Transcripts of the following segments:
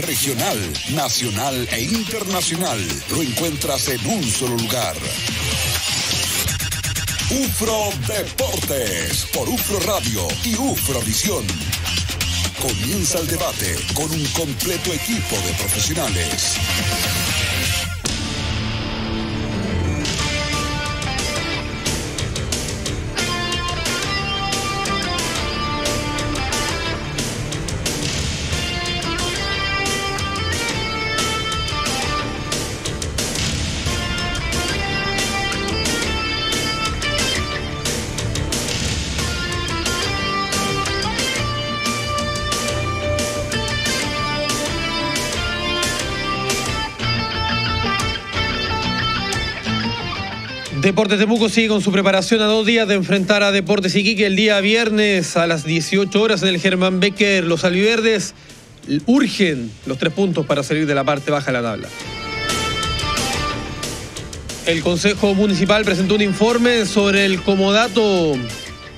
regional, nacional e internacional lo encuentras en un solo lugar. UFRO Deportes por UFRO Radio y UFRO Visión. Comienza el debate con un completo equipo de profesionales. Deportes Temuco sigue con su preparación a dos días de enfrentar a Deportes Iquique el día viernes a las 18 horas en el Germán Becker. Los albiverdes urgen los tres puntos para salir de la parte baja de la tabla. El Consejo Municipal presentó un informe sobre el comodato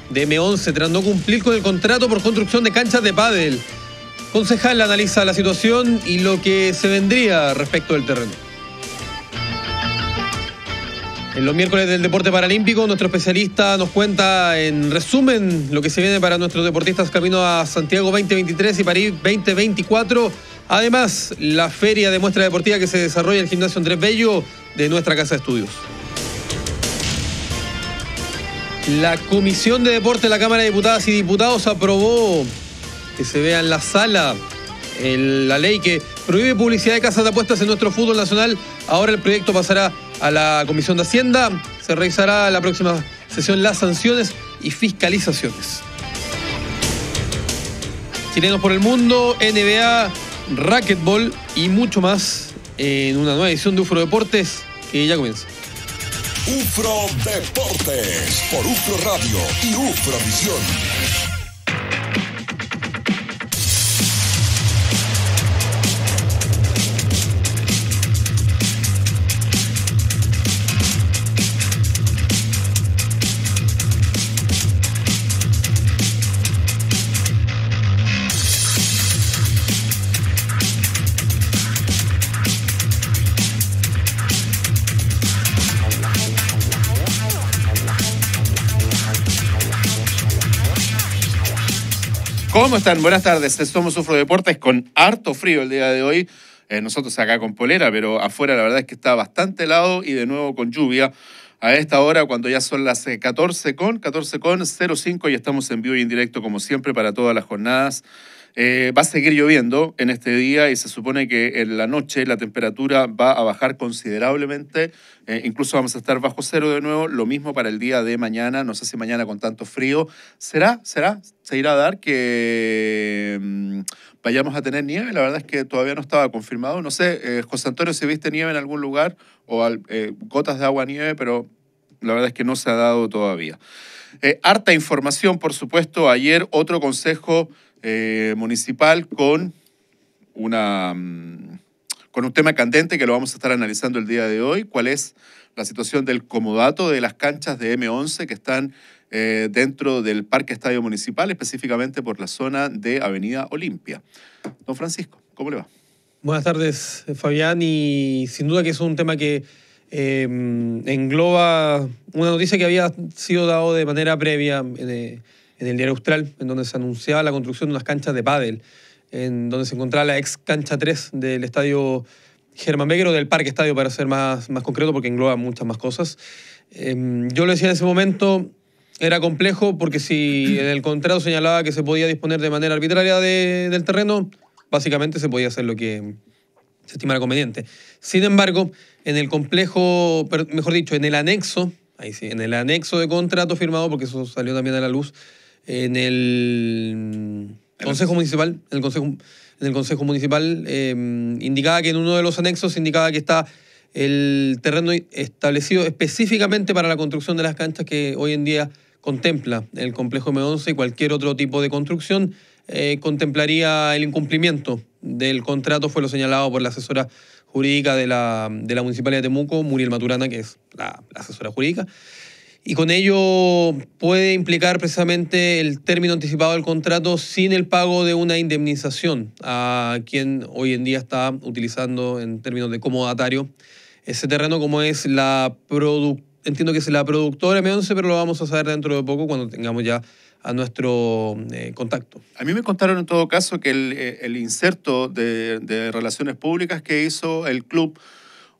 de M11 tras no cumplir con el contrato por construcción de canchas de pádel. Concejal analiza la situación y lo que se vendría respecto del terreno. En los miércoles del deporte paralímpico, nuestro especialista nos cuenta en resumen lo que se viene para nuestros deportistas camino a Santiago 2023 y París 2024. Además, la feria de muestra deportiva que se desarrolla en el gimnasio Andrés Bello de nuestra casa de estudios. La Comisión de Deporte de la Cámara de Diputadas y Diputados aprobó que se vea en la sala la ley que prohíbe publicidad de casas de apuestas en nuestro fútbol nacional. Ahora el proyecto pasará a la Comisión de Hacienda. Se revisará la próxima sesión las sanciones y fiscalizaciones. Chilenos por el mundo, NBA, racquetball y mucho más en una nueva edición de UFRO Deportes que ya comienza. UFRO Deportes por UFRO Radio y UFRO Visión. Buenas tardes. Somos Sufro Deportes con harto frío el día de hoy. Eh, nosotros acá con polera, pero afuera la verdad es que está bastante helado y de nuevo con lluvia. A esta hora, cuando ya son las 14 eh, con, 14 con 05 y estamos en vivo y en directo como siempre para todas las jornadas eh, va a seguir lloviendo en este día y se supone que en la noche la temperatura va a bajar considerablemente. Eh, incluso vamos a estar bajo cero de nuevo. Lo mismo para el día de mañana. No sé si mañana con tanto frío. ¿Será? ¿Será? ¿Se irá a dar que mm, vayamos a tener nieve? La verdad es que todavía no estaba confirmado. No sé, eh, José Antonio, si viste nieve en algún lugar o gotas de agua nieve, pero la verdad es que no se ha dado todavía. harta información, por supuesto. Ayer otro consejo eh, municipal con, una, mm, con un tema candente que lo vamos a estar analizando el día de hoy, cuál es la situación del comodato de las canchas de M11 que están eh, dentro del Parque Estadio Municipal, específicamente por la zona de Avenida Olimpia. Don Francisco, ¿cómo le va? Buenas tardes, Fabián, y sin duda que es un tema que eh, engloba una noticia que había sido dado de manera previa en el diario Austral, en donde se anunciaba la construcción de unas canchas de pádel, en donde se encontraba la ex cancha 3 del estadio Germán Becker del Parque Estadio, para ser más, más concreto, porque engloba muchas más cosas. Em, yo lo decía en ese momento, era complejo porque si en el contrato señalaba que se podía disponer de manera arbitraria del terreno, básicamente se podía hacer lo que se estimara conveniente. Sin embargo, en el complejo, mejor dicho, en el anexo, ahí sí, en el anexo de contrato firmado, porque eso salió también a la luz, en el Consejo Municipal, en el Consejo, en el consejo Municipal, em, indicaba que en uno de los anexos indicaba que está el terreno establecido específicamente para la construcción de las canchas que hoy en día contempla el complejo M11 y cualquier otro tipo de construcción eh, contemplaría el incumplimiento del contrato, fue lo señalado por la asesora jurídica de la, de la Municipalidad de Temuco, Muriel Maturana, que es la asesora jurídica. Y con ello puede implicar precisamente el término anticipado del contrato sin el pago de una indemnización a quien hoy en día está utilizando en términos de comodatario ese terreno como es la producción entiendo que es la productora M11, pero lo vamos a saber dentro de poco cuando tengamos ya a nuestro eh, contacto. A mí me contaron en todo caso que el, eh, inserto de, relaciones públicas que hizo el club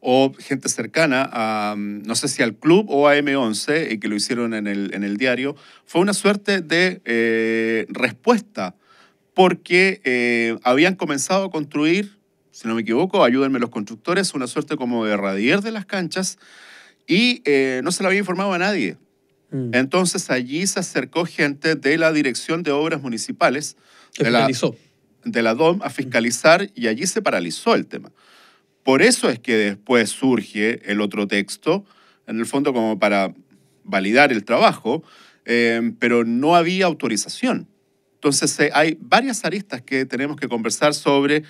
o gente cercana a, no sé si al club o a M11, y que lo hicieron en el, en el diario, fue una suerte de eh, respuesta, porque eh, habían comenzado a construir, si no me equivoco, ayúdenme los constructores, una suerte como de radier de las canchas, y eh, no se lo había informado a nadie. Mm. Entonces allí se acercó gente de la Dirección de Obras Municipales, de la, de la DOM, a fiscalizar y allí se paralizó el tema. Por eso es que después surge el otro texto, en el fondo como para validar el trabajo, eh, pero no había autorización. Entonces eh, hay varias aristas que tenemos que conversar sobre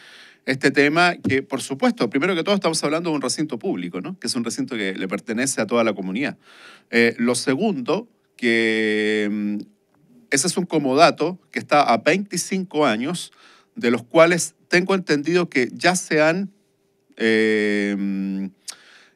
este tema, que por supuesto, primero que todo estamos hablando de un recinto público, ¿no? que es un recinto que le pertenece a toda la comunidad. Eh, lo segundo, que mm, ese es un comodato que está a 25 años, de los cuales tengo entendido que ya se han eh,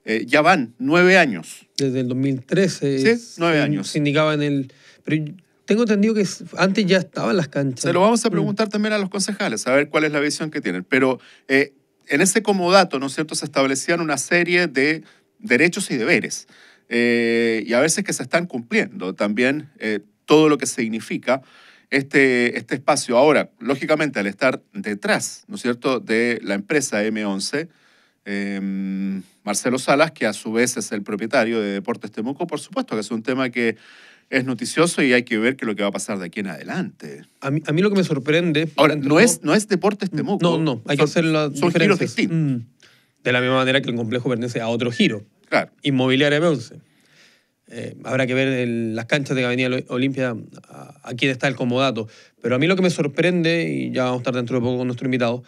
eh, ya van nueve años. Desde el 2013. Sí, nueve años. Se indicaba en el... Pero tengo entendido que antes ya estaban las canchas. Se lo vamos a preguntar mm. también a los concejales, a ver cuál es la visión que tienen. Pero eh, en ese comodato, ¿no es cierto?, se establecían una serie de derechos y deberes. Eh, y a veces que se están cumpliendo también eh, todo lo que significa este, este espacio. Ahora, lógicamente, al estar detrás, ¿no es cierto?, de la empresa M11, eh, Marcelo Salas, que a su vez es el propietario de Deportes Temuco, por supuesto que es un tema que es noticioso y hay que ver qué es lo que va a pasar de aquí en adelante. A mí, a mí lo que me sorprende... Ahora, no es, no es Deportes Temuco. No, no, hay que hacer las Son giros distintos. Mm. De la misma manera que el complejo pertenece a otro giro. Claro. Inmobiliaria M11. Eh, habrá que ver el, las canchas de Avenida Olimpia a, a, quién está el comodato. Pero a mí lo que me sorprende, y ya vamos a estar dentro de poco con nuestro invitado,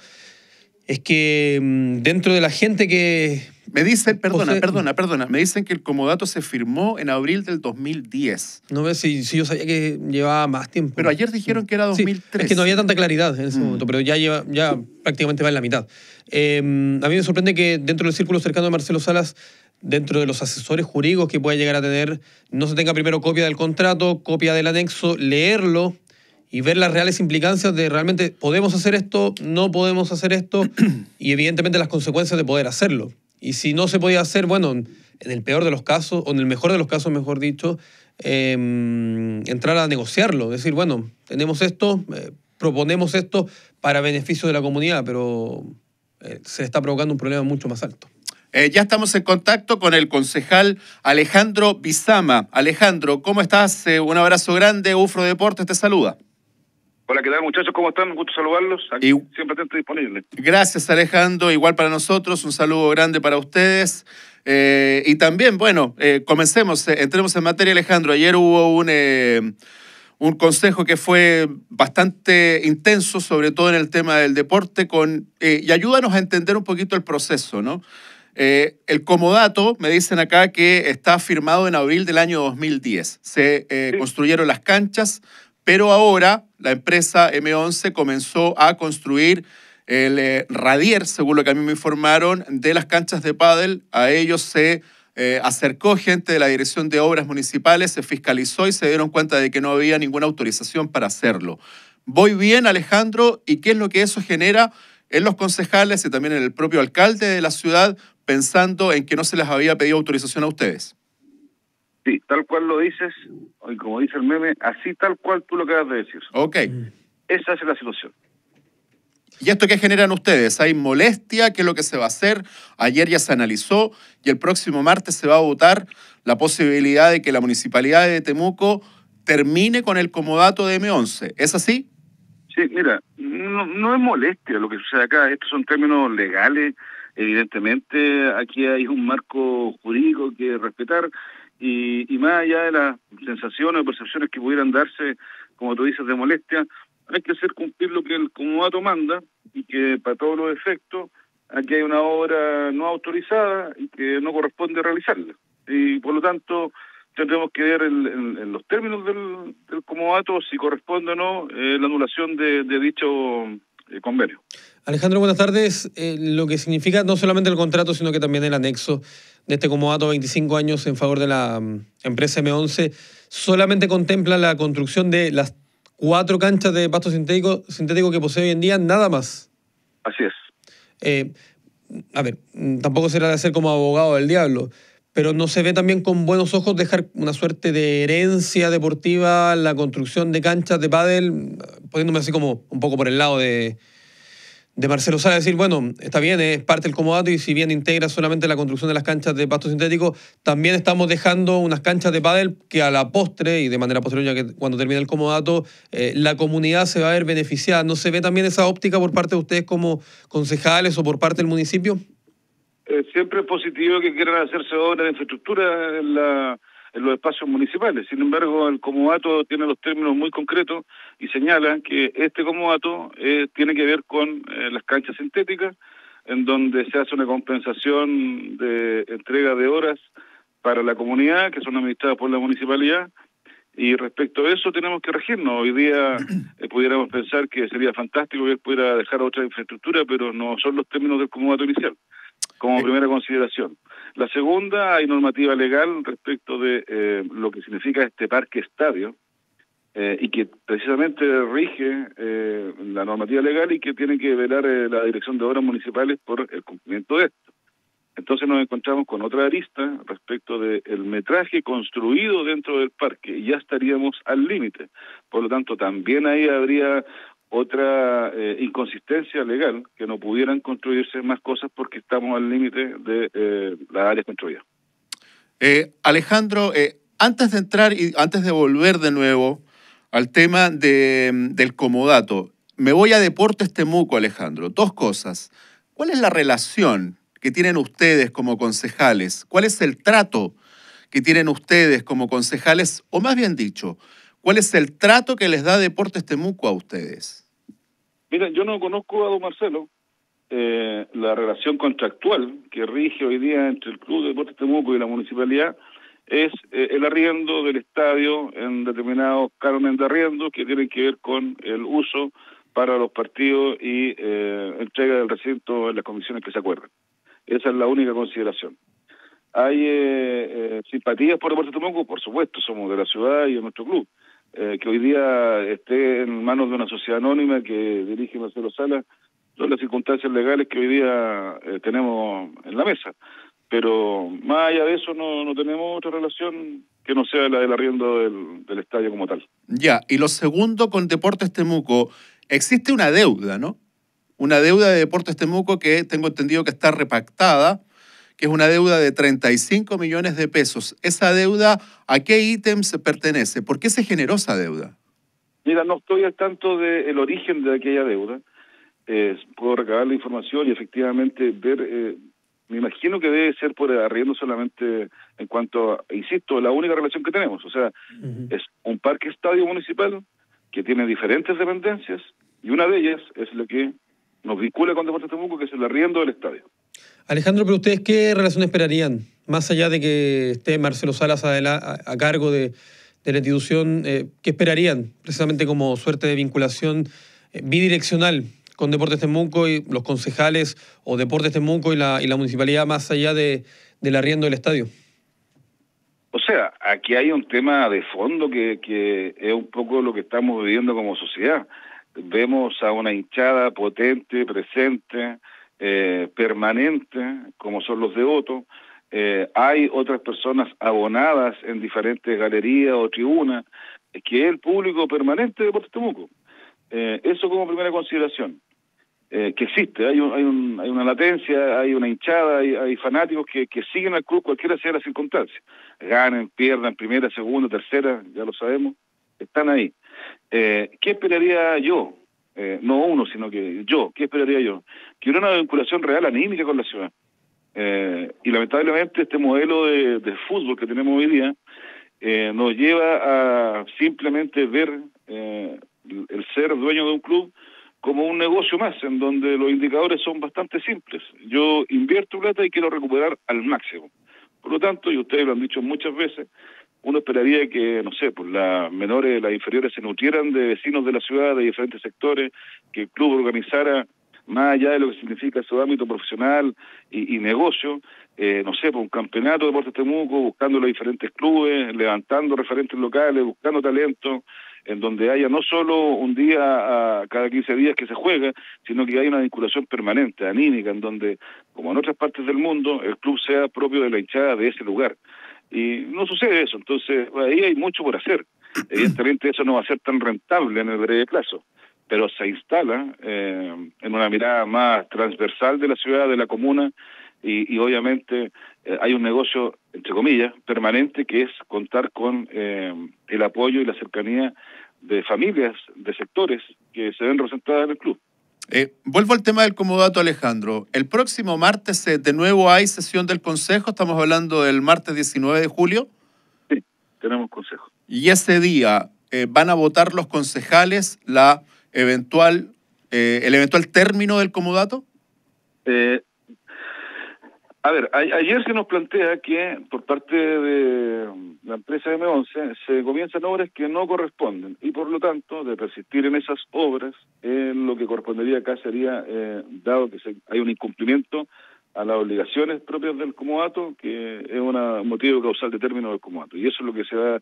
es que mm, dentro de la gente que... Me dicen, perdona, perdona, perdona, me dicen que el comodato se firmó en abril del 2010. No ves si, si, yo sabía que llevaba más tiempo. Pero ayer dijeron que era 2003. Sí, es que no había tanta claridad en ese mm. momento, pero ya, lleva, ya prácticamente va en la mitad. Eh, a mí me sorprende que dentro del círculo cercano de Marcelo Salas dentro de los asesores jurídicos que pueda llegar a tener, no se tenga primero copia del contrato, copia del anexo, leerlo y ver las reales implicancias de realmente podemos hacer esto, no podemos hacer esto y evidentemente las consecuencias de poder hacerlo. Y si no se podía hacer, bueno, en el peor de los casos, o en el mejor de los casos, mejor dicho, eh, entrar a negociarlo, decir, bueno, tenemos esto, eh, proponemos esto para beneficio de la comunidad, pero eh, se está provocando un problema mucho más alto. Eh, ya estamos en contacto con el concejal Alejandro Bizama. Alejandro, ¿cómo estás? Un abrazo grande. UFRO Deportes te saluda. Hola, ¿qué tal muchachos? ¿Cómo están? Un gusto saludarlos. Aquí, y, siempre atento y disponible. Gracias, Alejandro. Igual para nosotros, un saludo grande para ustedes. Eh, y también, bueno, eh, comencemos, eh, entremos en materia, Alejandro. Ayer hubo un, un consejo que fue bastante intenso, sobre todo en el tema del deporte, con, y ayúdanos a entender un poquito el proceso, ¿no? Eh, el comodato, me dicen acá que está firmado en abril del año 2010. Se eh, sí. construyeron las canchas, pero ahora la empresa M11 comenzó a construir el eh, radier, según lo que a mí me informaron, de las canchas de pádel. A ellos se eh, acercó gente de la Dirección de Obras Municipales, se fiscalizó y se dieron cuenta de que no había ninguna autorización para hacerlo. ¿Voy bien, Alejandro? ¿Y qué es lo que eso genera en los concejales y también en el propio alcalde de la ciudad pensando en que no se les había pedido autorización a ustedes. Sí, tal cual lo dices, y como dice el meme, así tal cual tú lo acabas de decir. Ok. Esa es la situación. ¿Y esto qué generan ustedes? ¿Hay molestia? ¿Qué es lo que se va a hacer? Ayer ya se analizó y el próximo martes se va a votar la posibilidad de que la municipalidad de Temuco termine con el comodato de M11. ¿Es así? Sí, mira, no, no es molestia lo que sucede acá. Estos son términos legales Evidentemente aquí hay un marco jurídico que respetar y, y más allá de las sensaciones o percepciones que pudieran darse, como tú dices, de molestia, hay que hacer cumplir lo que el comodato manda y que para todos los efectos aquí hay una obra no autorizada y que no corresponde realizarla. Y por lo tanto, tendremos que ver en, los términos del, del, comodato si corresponde o no la anulación de, dicho convenio. Alejandro, buenas tardes. lo que significa no solamente el contrato, sino que también el anexo de este comodato 25 años en favor de la mm, empresa M11, solamente contempla la construcción de las cuatro canchas de pasto sintético, sintético que posee hoy en día, nada más. Así es. Eh, a ver, tampoco será de hacer como abogado del diablo, pero no se ve también con buenos ojos dejar una suerte de herencia deportiva la construcción de canchas de pádel, poniéndome así como un poco por el lado de, de Marcelo Sala decir, bueno, está bien, es parte del comodato y si bien integra solamente la construcción de las canchas de pasto sintético, también estamos dejando unas canchas de pádel que a la postre y de manera posterior, ya que cuando termine el comodato, eh, la comunidad se va a ver beneficiada. ¿No se ve también esa óptica por parte de ustedes como concejales o por parte del municipio? Eh, siempre es positivo que quieran hacerse obras de infraestructura en la en los espacios municipales. Sin embargo, el comodato tiene los términos muy concretos y señala que este comodato eh, tiene que ver con eh, las canchas sintéticas, en donde se hace una compensación de entrega de horas para la comunidad, que son administradas por la municipalidad, y respecto a eso tenemos que regirnos. Hoy día eh, pudiéramos pensar que sería fantástico que él pudiera dejar otra infraestructura, pero no son los términos del comodato inicial, como primera consideración. La segunda, hay normativa legal respecto de eh, lo que significa este parque estadio eh, y que precisamente rige eh, la normativa legal y que tiene que velar la Dirección de Obras Municipales por el cumplimiento de esto. Entonces nos encontramos con otra arista respecto del metraje construido dentro del parque y ya estaríamos al límite. Por lo tanto, también ahí habría otra eh, inconsistencia legal que no pudieran construirse más cosas porque estamos al límite de eh, las áreas construidas. Eh, Alejandro, antes de entrar y antes de volver de nuevo al tema de, del comodato, me voy a Deportes Temuco, Alejandro. Dos cosas. ¿Cuál es la relación que tienen ustedes como concejales? ¿Cuál es el trato que tienen ustedes como concejales? O más bien dicho, ¿Cuál es el trato que les da Deportes Temuco a ustedes? Mira, yo no conozco a don Marcelo. Eh, la relación contractual que rige hoy día entre el Club de Deportes Temuco y la municipalidad es eh, el arriendo del estadio en determinados cánones de arriendo que tienen que ver con el uso para los partidos y eh, entrega del recinto en las condiciones que se acuerdan. Esa es la única consideración. ¿Hay simpatías por Deportes Temuco? Por supuesto, somos de la ciudad y de nuestro club. Eh, que hoy día esté en manos de una sociedad anónima que dirige Marcelo Sala, son las circunstancias legales que hoy día eh, tenemos en la mesa. Pero más allá de eso no, no tenemos otra relación que no sea la del arriendo del, del estadio como tal. Ya, y lo segundo con Deportes Temuco, existe una deuda, ¿no? Una deuda de Deportes Temuco que tengo entendido que está repactada que es una deuda de 35 millones de pesos. ¿Esa deuda a qué ítems pertenece? ¿Por qué se generó esa deuda? Mira, no estoy al tanto del origen de aquella deuda. Eh, puedo recabar la información y efectivamente ver, eh, me imagino que debe ser por arriendo solamente en cuanto a, insisto, la única relación que tenemos. O sea, es un parque estadio municipal que tiene diferentes dependencias y una de ellas es la que nos vincula con Deportes Temuco, que es el arriendo del estadio. Alejandro, pero ustedes qué relación esperarían? Más allá de que esté Marcelo Salas a, cargo de, la institución, eh, ¿qué esperarían precisamente como suerte de vinculación eh, bidireccional con Deportes Temuco y los concejales o Deportes Temuco y la, y la municipalidad más allá de, del arriendo del estadio? O sea, aquí hay un tema de fondo que, que es un poco lo que estamos viviendo como sociedad. Vemos a una hinchada potente, presente, eh, permanente, como son los devotos. Eh, hay otras personas abonadas en diferentes galerías o tribunas, que es el público permanente de Puerto Temuco. Eh, eso como primera consideración. Eh, que existe, hay, un, hay, un, hay, una latencia, hay una hinchada, hay, hay fanáticos que, que, siguen al club cualquiera sea la circunstancia. Ganen, pierdan, primera, segunda, tercera, ya lo sabemos, están ahí. Eh, ¿Qué esperaría yo? Eh, no uno, sino que yo, ¿qué esperaría yo? Que hubiera una vinculación real anímica con la ciudad. Eh, y lamentablemente este modelo de, fútbol que tenemos hoy día eh, nos lleva a simplemente ver el ser dueño de un club como un negocio más, en donde los indicadores son bastante simples. Yo invierto plata y quiero recuperar al máximo. Por lo tanto, y ustedes lo han dicho muchas veces, uno esperaría que, no sé, pues las menores, las inferiores se nutrieran de vecinos de la ciudad, de diferentes sectores, que el club organizara más allá de lo que significa su ámbito profesional y, negocio, eh, no sé, por un campeonato de Deportes Temuco, buscando los diferentes clubes, levantando referentes locales, buscando talento, en donde haya no solo un día a cada 15 días que se juega, sino que haya una vinculación permanente, anímica, en donde, como en otras partes del mundo, el club sea propio de la hinchada de ese lugar. Y no sucede eso, entonces ahí hay mucho por hacer. Evidentemente eso no va a ser tan rentable en el breve plazo pero se instala eh, en una mirada más transversal de la ciudad, de la comuna, y, obviamente eh, hay un negocio, entre comillas, permanente, que es contar con eh, el apoyo y la cercanía de familias, de sectores que se ven representadas en el club. Vuelvo al tema del comodato, Alejandro. El próximo martes de nuevo hay sesión del Consejo, estamos hablando del martes 19 de julio. Sí, tenemos Consejo. Y ese día van a votar los concejales la eventual, eh, el eventual término del comodato? A ver, ayer se nos plantea que por parte de la empresa M11 se comienzan obras que no corresponden y por lo tanto de persistir en esas obras eh, lo que correspondería acá sería, eh, dado que hay un incumplimiento a las obligaciones propias del comodato, que es un motivo causal de término del comodato. Y eso es lo que se va a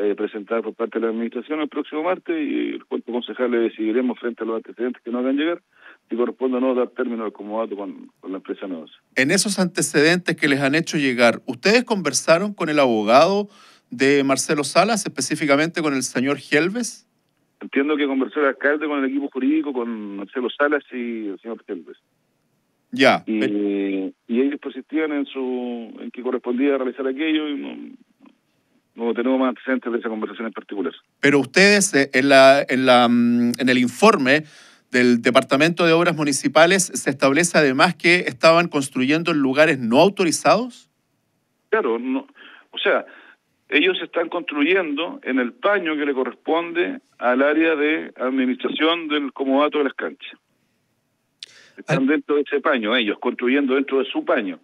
eh, presentar por parte de la Administración el próximo martes y el cuerpo concejal le decidiremos frente a los antecedentes que nos hagan llegar si corresponde o no dar término del comodato con, la empresa Neosa. En esos antecedentes que les han hecho llegar, ¿ustedes conversaron con el abogado de Marcelo Salas, específicamente con el señor Helves? Entiendo que conversó el alcalde con el equipo jurídico, con Marcelo Salas y el señor Helves. Ya. Y, ellos persistían en su en que correspondía realizar aquello y no, tenemos más antecedentes de esa conversación en particular. Pero ustedes eh, en la en la mm, en el informe del Departamento de Obras Municipales se establece además que estaban construyendo en lugares no autorizados. Claro, no, o sea, ellos están construyendo en el paño que le corresponde al área de administración del comodato de las canchas. Están dentro de ese paño, ellos construyendo dentro de su paño.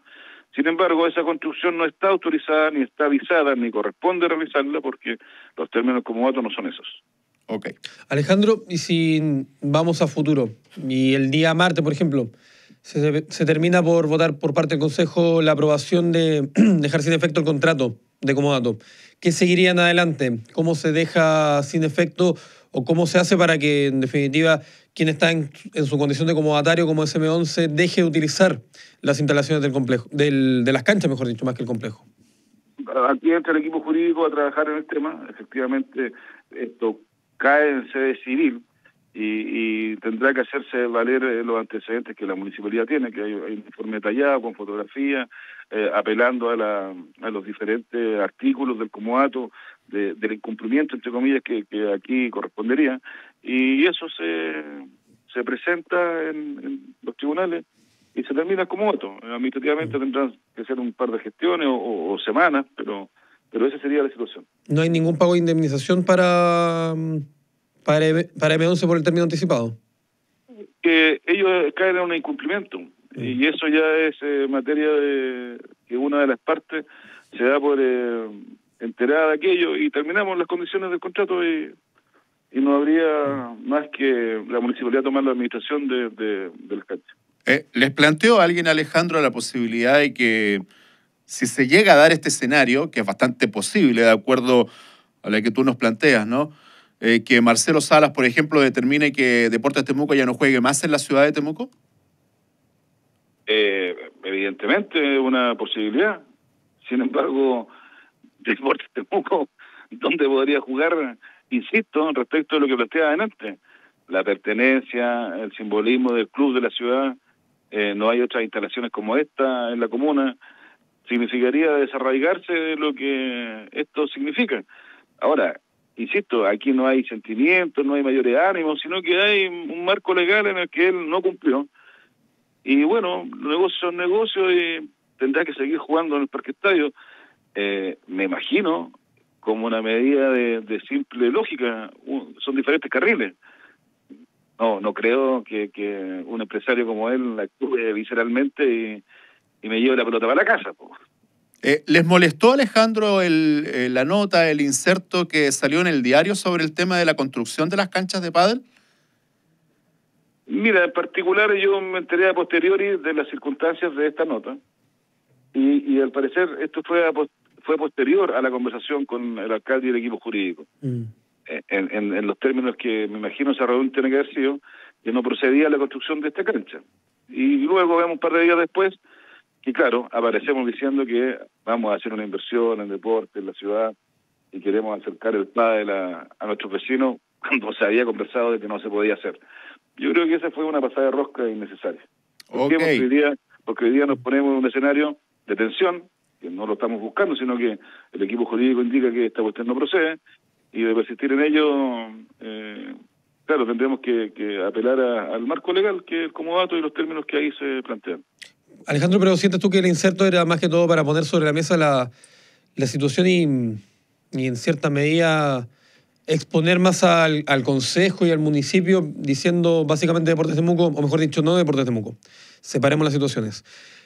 Sin embargo, esa construcción no está autorizada, ni está avisada, ni corresponde realizarla porque los términos como datos no son esos. Ok. Alejandro, y si vamos a futuro, y el día martes, por ejemplo, se, termina por votar por parte del Consejo la aprobación de dejar sin efecto el contrato de comodato, ¿qué seguirían adelante? ¿Cómo se deja sin efecto o cómo se hace para que, en definitiva, quien está en, su condición de comodatario como SM11 deje de utilizar las instalaciones del complejo, del, de las canchas, mejor dicho, más que el complejo. Aquí entra el equipo jurídico a trabajar en el tema. Efectivamente, esto cae en sede civil y, tendrá que hacerse valer eh, los antecedentes que la municipalidad tiene, que hay, un informe detallado con fotografía, eh, apelando a, la, a los diferentes artículos del comodato, del incumplimiento, entre comillas, que, que aquí correspondería, y eso se, se presenta en, los tribunales y se termina como voto. Administrativamente tendrán que ser un par de gestiones o, semanas, pero pero esa sería la situación. ¿No hay ningún pago de indemnización para, para, para M11 por el término anticipado? Que ellos caen en un incumplimiento y eso ya es eh, materia de que una de las partes se da por eh, enterada de aquello y terminamos las condiciones del contrato y y no habría más que la municipalidad tomar la administración de, de, las canchas. Eh, ¿Les planteó a alguien, Alejandro, la posibilidad de que si se llega a dar este escenario, que es bastante posible de acuerdo a lo que tú nos planteas, ¿no? Eh, que Marcelo Salas, por ejemplo, determine que Deportes Temuco ya no juegue más en la ciudad de Temuco? Eh, evidentemente, una posibilidad. Sin embargo, Deportes Temuco, ¿dónde podría jugar insisto, respecto a lo que planteaba antes, la pertenencia, el simbolismo del club de la ciudad, eh, no hay otras instalaciones como esta en la comuna, significaría desarraigarse de lo que esto significa. Ahora, insisto, aquí no hay sentimientos, no hay mayores ánimos, sino que hay un marco legal en el que él no cumplió. Y bueno, negocios son negocios y tendrá que seguir jugando en el parque estadio. Eh, me imagino, como una medida de, simple lógica. Son diferentes carriles. No, no creo que, un empresario como él actúe visceralmente y, me lleve la pelota para la casa. Eh, ¿Les molestó, Alejandro, el, eh, la nota, el inserto que salió en el diario sobre el tema de la construcción de las canchas de pádel? Mira, en particular yo me enteré a posteriori de las circunstancias de esta nota y, y al parecer esto fue, a, a la conversación con el alcalde y el equipo jurídico. Mm. En, en, en, los términos que me imagino esa reunión tiene que haber sido, que no procedía a la construcción de esta cancha. Y luego vemos un par de días después que, claro, aparecemos diciendo que vamos a hacer una inversión en deporte en la ciudad y queremos acercar el pádel a, a nuestros vecinos cuando se había conversado de que no se podía hacer. Yo creo que esa fue una pasada de rosca innecesaria. Porque, hoy día, porque hoy día nos ponemos en un escenario de tensión, que no lo estamos buscando, sino que el equipo jurídico indica que esta cuestión no procede, y de persistir en ello, eh, claro, tendremos que, que apelar a, al marco legal, que es el comodato y los términos que ahí se plantean. Alejandro, pero ¿sientes tú que el inserto era más que todo para poner sobre la mesa la, la situación y, y en cierta medida exponer más al, al, Consejo y al municipio diciendo básicamente Deportes de Muco, o mejor dicho, no Deportes de Muco. Separemos las situaciones.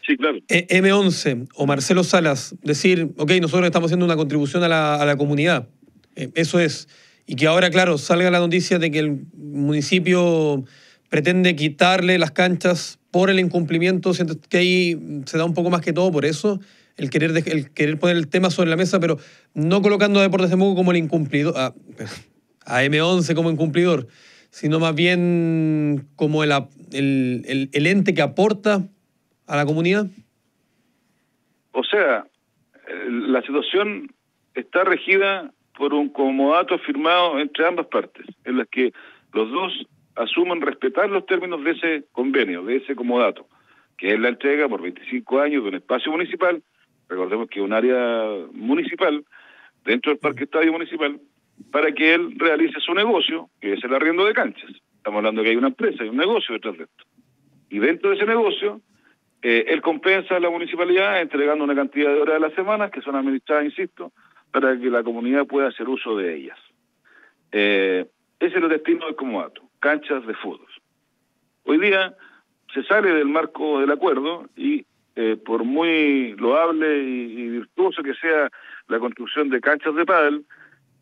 Sí. Eh, M11 o Marcelo Salas, decir, ok, nosotros estamos haciendo una contribución a la, comunidad. Eh, eso es. Y que ahora, claro, salga la noticia de que el municipio pretende quitarle las canchas por el incumplimiento, que ahí se da un poco más que todo por eso el querer, el querer poner el tema sobre la mesa, pero no colocando a Deportes de Mugo como el incumplidor, a, a, M11 como incumplidor, sino más bien como el, el, el, ente que aporta a la comunidad? O sea, la situación está regida por un comodato firmado entre ambas partes, en las que los dos asumen respetar los términos de ese convenio, de ese comodato, que es la entrega por 25 años de un espacio municipal recordemos que es un área municipal, dentro del Parque Estadio Municipal, para que él realice su negocio, que es el arriendo de canchas. Estamos hablando que hay una empresa, hay un negocio detrás de esto. Y dentro de ese negocio, eh, él compensa a la municipalidad entregando una cantidad de horas a la semana, que son administradas, insisto, para que la comunidad pueda hacer uso de ellas. Eh, ese es el destino del comodato, canchas de fútbol. Hoy día se sale del marco del acuerdo y eh, por muy loable y, virtuoso que sea la construcción de canchas de pádel,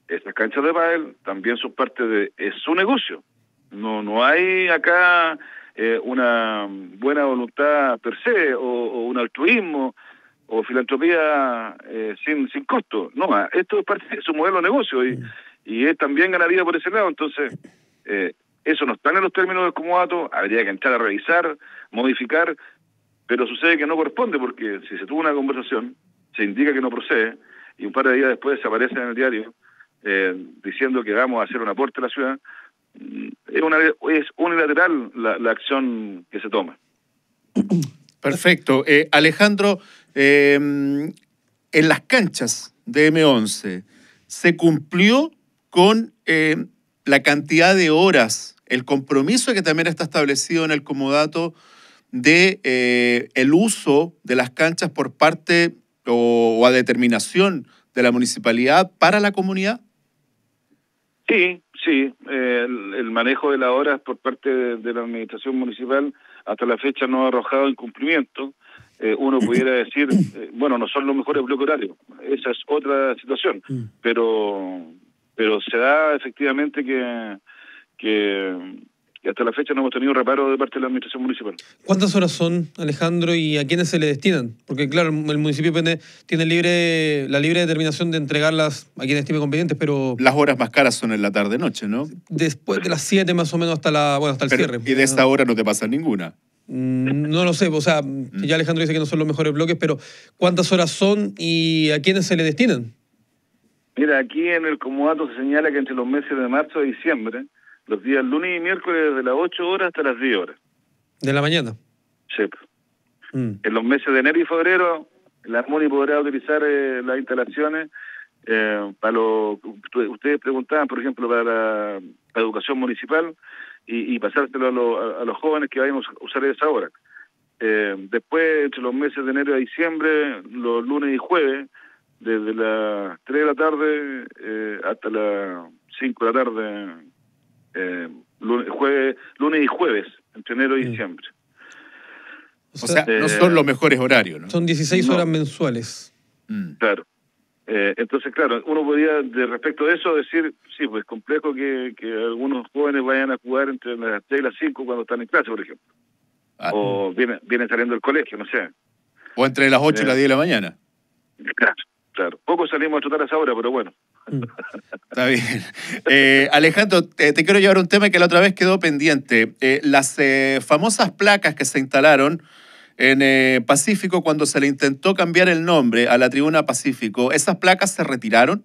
esas canchas de pádel también son parte de es su negocio. No no hay acá eh, una buena voluntad per se o, un altruismo o filantropía eh, sin sin costo. No, esto es parte de su modelo de negocio y, y es también ganaría por ese lado. Entonces, eso no está en los términos del comodato, habría que entrar a revisar, modificar, pero sucede que no corresponde porque si se tuvo una conversación, se indica que no procede y un par de días después se aparece en el diario eh, diciendo que vamos a hacer un aporte a la ciudad, es, una, es unilateral la, la acción que se toma. Perfecto. Eh, Alejandro, eh, en las canchas de M11, ¿se cumplió con eh, la cantidad de horas, el compromiso que también está establecido en el comodato de el uso de las canchas por parte o, a determinación de la municipalidad para la comunidad? Sí, sí. el, manejo de las horas por parte de, la administración municipal hasta la fecha no ha arrojado incumplimiento. Eh, uno pudiera decir, eh, bueno, no son los mejores bloques horarios. Esa es otra situación. Mm. Pero, pero se da efectivamente que, que y hasta la fecha no hemos tenido reparo de parte de la administración municipal. ¿Cuántas horas son, Alejandro, y a quiénes se le destinan? Porque claro, el municipio tiene libre, la libre determinación de entregarlas a quienes estime convenientes, pero... Las horas más caras son en la tarde-noche, ¿no? Después de las 7 más o menos hasta, la, bueno, hasta el cierre. Y de esta hora no te pasa ninguna. Mm, no lo sé, o sea, mm. ya Alejandro dice que no son los mejores bloques, pero ¿cuántas horas son y a quiénes se le destinan? Mira, aquí en el comodato se señala que entre los meses de marzo y diciembre los días lunes y miércoles de las 8 horas hasta las 10 horas. ¿De la mañana? Sí. Mm. En los meses de enero y febrero, la MUNI podrá utilizar eh, las instalaciones eh, para lo ustedes preguntaban, por ejemplo, para la, educación municipal y, y pasárselo a, a, los jóvenes que vayan a usar esa hora. Eh, después, entre los meses de enero y diciembre, los lunes y jueves, desde las 3 de la tarde eh, hasta las 5 de la tarde eh, lunes, lunes y jueves, entre enero y diciembre. O sea, no son los mejores horarios, ¿no? Son 16 horas mensuales. Mm. Claro. Eh, entonces, claro, uno podría, de respecto a eso, decir, sí, pues complejo que, que algunos jóvenes vayan a jugar entre las 3 y las 5 cuando están en clase, por ejemplo. Ah, O vienen, vienen saliendo del colegio, no sé. o entre las 8 y Eh. las 10 de la mañana. Claro, claro. Poco salimos a trotar a esa hora, pero bueno. Está bien. Eh, Alejandro, te, quiero llevar un tema que la otra vez quedó pendiente. Eh, las eh, famosas placas que se instalaron en Pacífico cuando se le intentó cambiar el nombre a la Tribuna Pacífico, ¿esas placas se retiraron?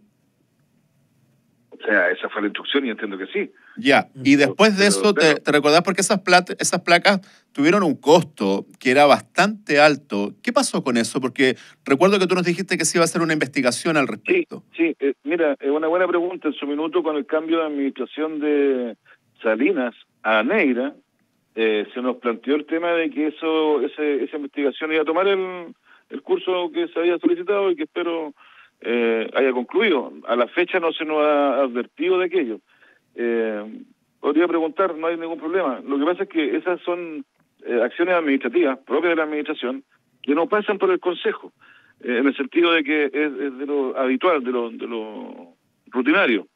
O sea, esa fue la instrucción y entiendo que sí. Ya. Y después de Pero, eso, te, pero- te recordás porque esas, esas placas tuvieron un costo que era bastante alto. ¿Qué pasó con eso? Porque recuerdo que tú nos dijiste que se iba a hacer una investigación al Sí, respecto. sí. eh, mira, es una buena pregunta. En su minuto, con el cambio de administración de Salinas a Neira, eh, se nos planteó el tema de que eso, ese, esa investigación iba a tomar el, el curso que se había solicitado y que espero eh, haya concluido. A la fecha no se nos ha advertido de aquello. Eh, podría preguntar, no hay ningún problema. Lo que pasa es que esas son eh, acciones administrativas propias de la administración que no pasan por el Consejo, eh, en el sentido de que es, de lo habitual, de lo, de lo rutinario.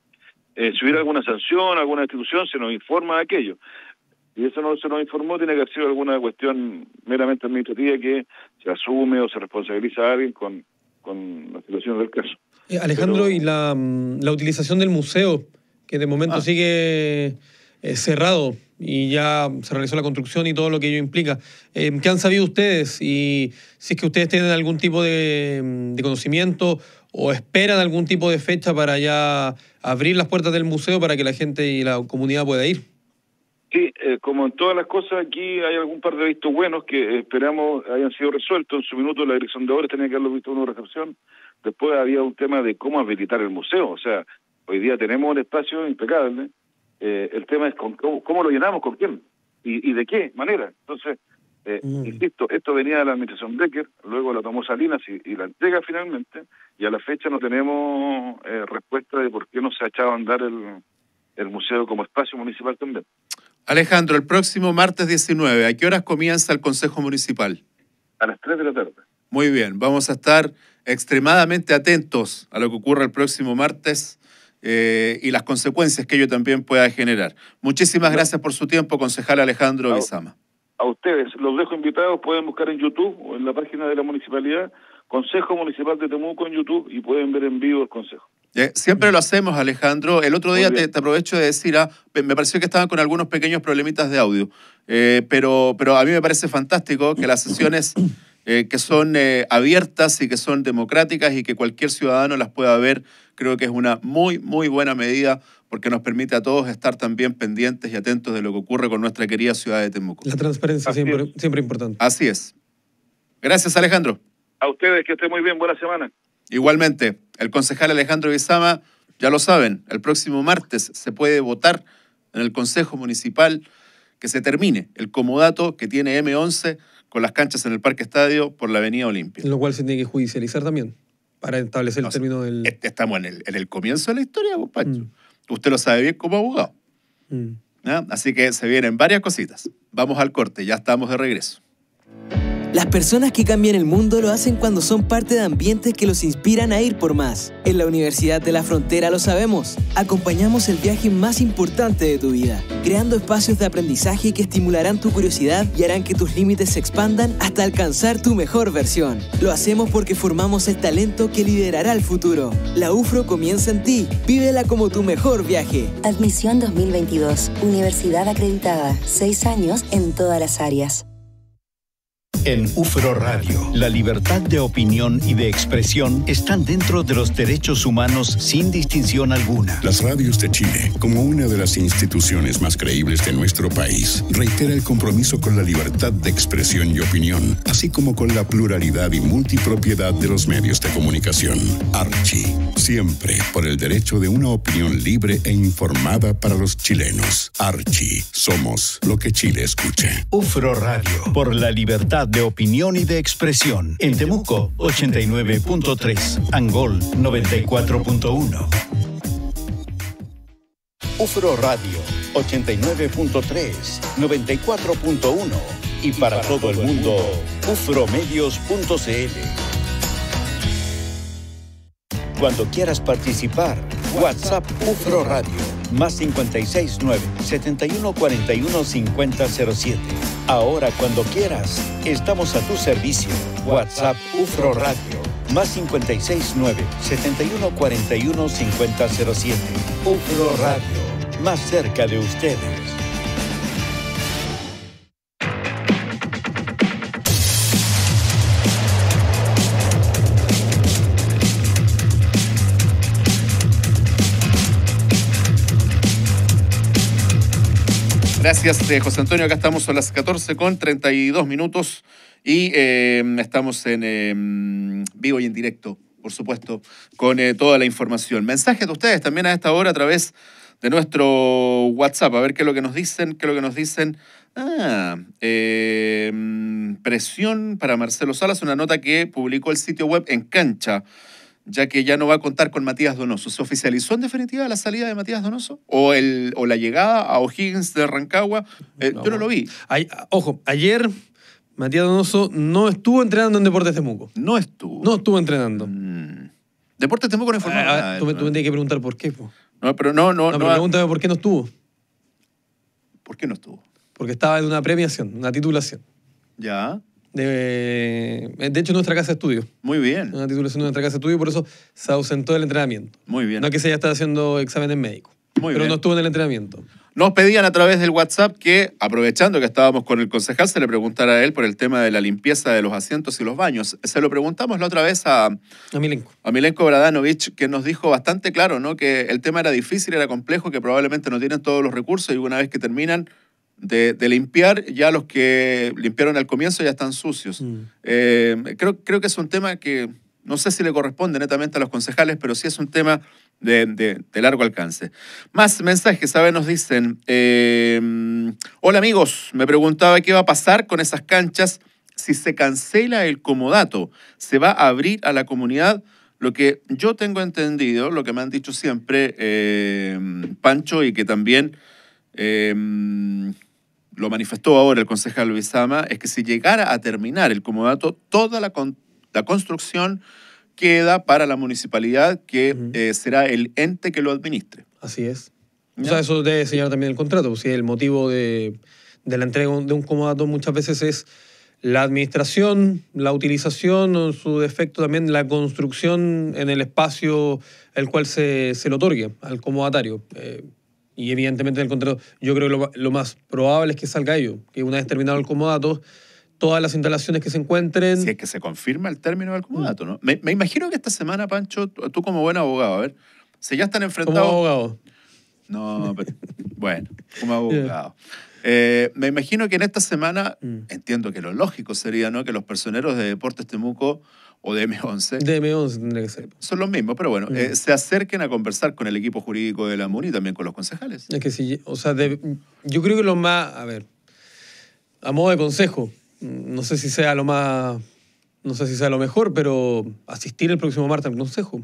Eh, si hubiera alguna sanción, alguna institución, se nos informa de aquello. Y eso no se nos informó, tiene que haber sido alguna cuestión meramente administrativa que se asume o se responsabiliza a alguien con, con la situación del caso. Eh, Alejandro, Pero- y la, mm, la utilización del museo, que de momento Ah. sigue eh, cerrado y ya se realizó la construcción y todo lo que ello implica. Eh, ¿Qué han sabido ustedes? Y si es que ustedes tienen algún tipo de, mm, de conocimiento o esperan algún tipo de fecha para ya abrir las puertas del museo para que la gente y la comunidad pueda ir. Sí, eh, como en todas las cosas, aquí hay algún par de vistos buenos que esperamos hayan sido resueltos. En su minuto la dirección de obras tenía que haberlo visto uno de recepción. Después había un tema de cómo habilitar el museo. O sea, hoy día tenemos un espacio impecable. Eh, el tema es con, cómo, cómo lo llenamos, con quién y, y de qué manera. Entonces, eh, Mm. insisto, esto venía de la administración Becker, luego la tomó Salinas y, y la entrega finalmente. Y a la fecha no tenemos eh, respuesta de por qué no se ha echado a andar el, el museo como espacio municipal también. Alejandro, el próximo martes 19, ¿a qué horas comienza el Consejo Municipal? A las 3 de la tarde. Muy bien, vamos a estar extremadamente atentos a lo que ocurra el próximo martes eh, y las consecuencias que ello también pueda generar. Muchísimas gracias por su tiempo, concejal Alejandro Au. Bizama. A ustedes, los dejo invitados, pueden buscar en YouTube o en la página de la municipalidad, Consejo Municipal de Temuco en YouTube y pueden ver en vivo el consejo. Eh, siempre lo hacemos, Alejandro. El otro día te, te aprovecho de decir, ah, me- me pareció que estaban con algunos pequeños problemitas de audio, Eh, pero, pero a mí me parece fantástico que las sesiones eh, que son eh, abiertas y que son democráticas y que cualquier ciudadano las pueda ver, creo que es una muy, muy buena medida porque nos permite a todos estar también pendientes y atentos de lo que ocurre con nuestra querida ciudad de Temuco. La transparencia Así siempre, es. siempre importante. Así es. Gracias, Alejandro. A ustedes, que estén muy bien, buena semana. Igualmente, el concejal Alejandro Bizama, ya lo saben, el próximo martes se puede votar en el Consejo Municipal que se termine el comodato que tiene M11 con las canchas en el Parque Estadio por la Avenida Olimpia. Lo cual se tiene que judicializar también para establecer No el término del... Estamos en el, en el comienzo de la historia, Pancho. Mm. Usted lo sabe bien como abogado. Mm. ¿ya? Así que se vienen varias cositas. Vamos al corte, ya estamos de regreso. Las personas que cambian el mundo lo hacen cuando son parte de ambientes que los inspiran a ir por más. En la Universidad de la Frontera lo sabemos. Acompañamos el viaje más importante de tu vida, creando espacios de aprendizaje que estimularán tu curiosidad y harán que tus límites se expandan hasta alcanzar tu mejor versión. Lo hacemos porque formamos el talento que liderará el futuro. La UFRO comienza en ti. Vívela como tu mejor viaje. Admisión 2022. Universidad acreditada. Seis años en todas las áreas. En UFRO Radio, la libertad de opinión y de expresión están dentro de los derechos humanos sin distinción alguna. Las radios de Chile, como una de las instituciones más creíbles de nuestro país, reitera el compromiso con la libertad de expresión y opinión, así como con la pluralidad y multipropiedad de los medios de comunicación. Archie, siempre por el derecho de una opinión libre e informada para los chilenos. Archie, somos lo que Chile escucha. UFRO Radio, por la libertad de opinión y de expresión. En Temuco, 89.3. Angol, 94.1. UFRO Radio, 89.3, 94.1. Y para todo el mundo, ufromedios.cl. Cuando quieras participar, WhatsApp UFRO Radio, más 569 7141 5007. Ahora cuando quieras, estamos a tu servicio. WhatsApp UFRO Radio, más 569 7141 5007. UFRO Radio, más cerca de ustedes. Gracias, eh, José Antonio. Acá estamos a las 14 con 32 minutos y eh, estamos en eh, vivo y en directo, por supuesto, con toda la información. Mensajes de ustedes también a esta hora a través de nuestro WhatsApp. A ver qué es lo que nos dicen, qué es lo que nos dicen. Ah, presión para Marcelo Salas, una nota que publicó el sitio web en cancha ya que ya no va a contar con Matías Donoso. ¿Se oficializó en definitiva la salida de Matías Donoso? ¿O, el, o la llegada a O'Higgins de Rancagua? Eh, yo no lo vi. ojo, ayer Matías Donoso no estuvo entrenando en Deportes Temuco. No estuvo. No estuvo entrenando. Mm. Deportes Temuco no informó ah, tú, me, tienes que preguntar por qué. No, pero no, no. No, pero pregúntame por qué no estuvo. ¿Por qué no estuvo? Porque estaba en una premiación, una titulación. Ya. De, de hecho, nuestra casa de estudio. Muy bien. Una titulación de nuestra casa de estudio, por eso se ausentó del entrenamiento. Muy bien. No que se haya estado haciendo exámenes médicos. Muy pero bien. no estuvo en el entrenamiento. Nos pedían a través del WhatsApp que, aprovechando que estábamos con el concejal, se le preguntara a él por el tema de la limpieza de los asientos y los baños. Se lo preguntamos la otra vez a, a Milenko. A Milenko Bradanovich, que nos dijo bastante claro ¿no? que el tema era difícil, era complejo, que probablemente no tienen todos los recursos y una vez que terminan de, limpiar, ya los que limpiaron al comienzo ya están sucios. Mm. Eh, creo, creo que es un tema que no sé si le corresponde netamente a los concejales, pero sí es un tema de, largo alcance. Más mensajes, ¿sabes? Nos dicen, eh, hola amigos, me preguntaba qué va a pasar con esas canchas si se cancela el comodato. ¿Se va a abrir a la comunidad? Lo que yo tengo entendido, lo que me han dicho siempre eh, Pancho y que también lo manifestó ahora el concejal Luis Sama, es que si llegara a terminar el comodato, toda la, la construcción queda para la municipalidad, que eh, será el ente que lo administre. Así es. O sea, eso debe señalar también el contrato. Si el motivo de, de, la entrega de un comodato muchas veces es la administración, la utilización o en su defecto también la construcción en el espacio el cual se, se le otorgue al comodatario. Eh, y evidentemente el contrato, yo creo que lo, más probable es que salga ello, que una vez terminado el comodato, todas las instalaciones que se encuentren... Si es que se confirma el término del comodato, ¿no? Me, imagino que esta semana, Pancho, tú como buen abogado, a ver, si ya están enfrentados... Como abogado. No, pero, bueno, como abogado. Eh, me imagino que en esta semana, mm. entiendo que lo lógico sería, ¿no? Que los personeros de Deportes Temuco o de M11. De M11 tendría que ser. Son los mismos, pero bueno, eh, se acerquen a conversar con el equipo jurídico de la MUNI y también con los concejales. Es que sí, o sea, yo creo que lo más, a ver, a modo de consejo, no sé si sea lo más, no sé si sea lo mejor, pero asistir el próximo martes al consejo.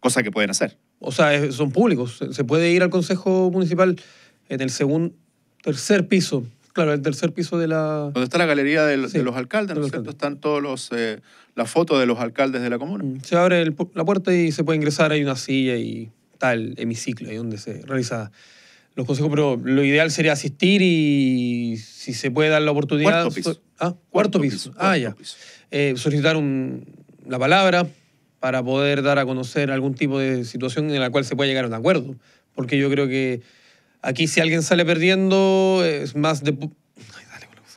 Cosa que pueden hacer. O sea, son públicos. Se puede ir al consejo municipal en el segundo, tercer piso. Claro, el tercer piso de la... Donde está la galería de, los alcaldes, ¿no es cierto? Están todos los... Eh, las fotos de los alcaldes de la comuna. Mm, se abre la puerta y se puede ingresar, hay una silla y tal hemiciclo ahí donde se realiza los consejos, pero lo ideal sería asistir y si se puede dar la oportunidad... Cuarto piso. ah, cuarto, piso. ah, ya. Eh, solicitar la palabra para poder dar a conocer algún tipo de situación en la cual se pueda llegar a un acuerdo. Porque yo creo que aquí si alguien sale perdiendo es más de...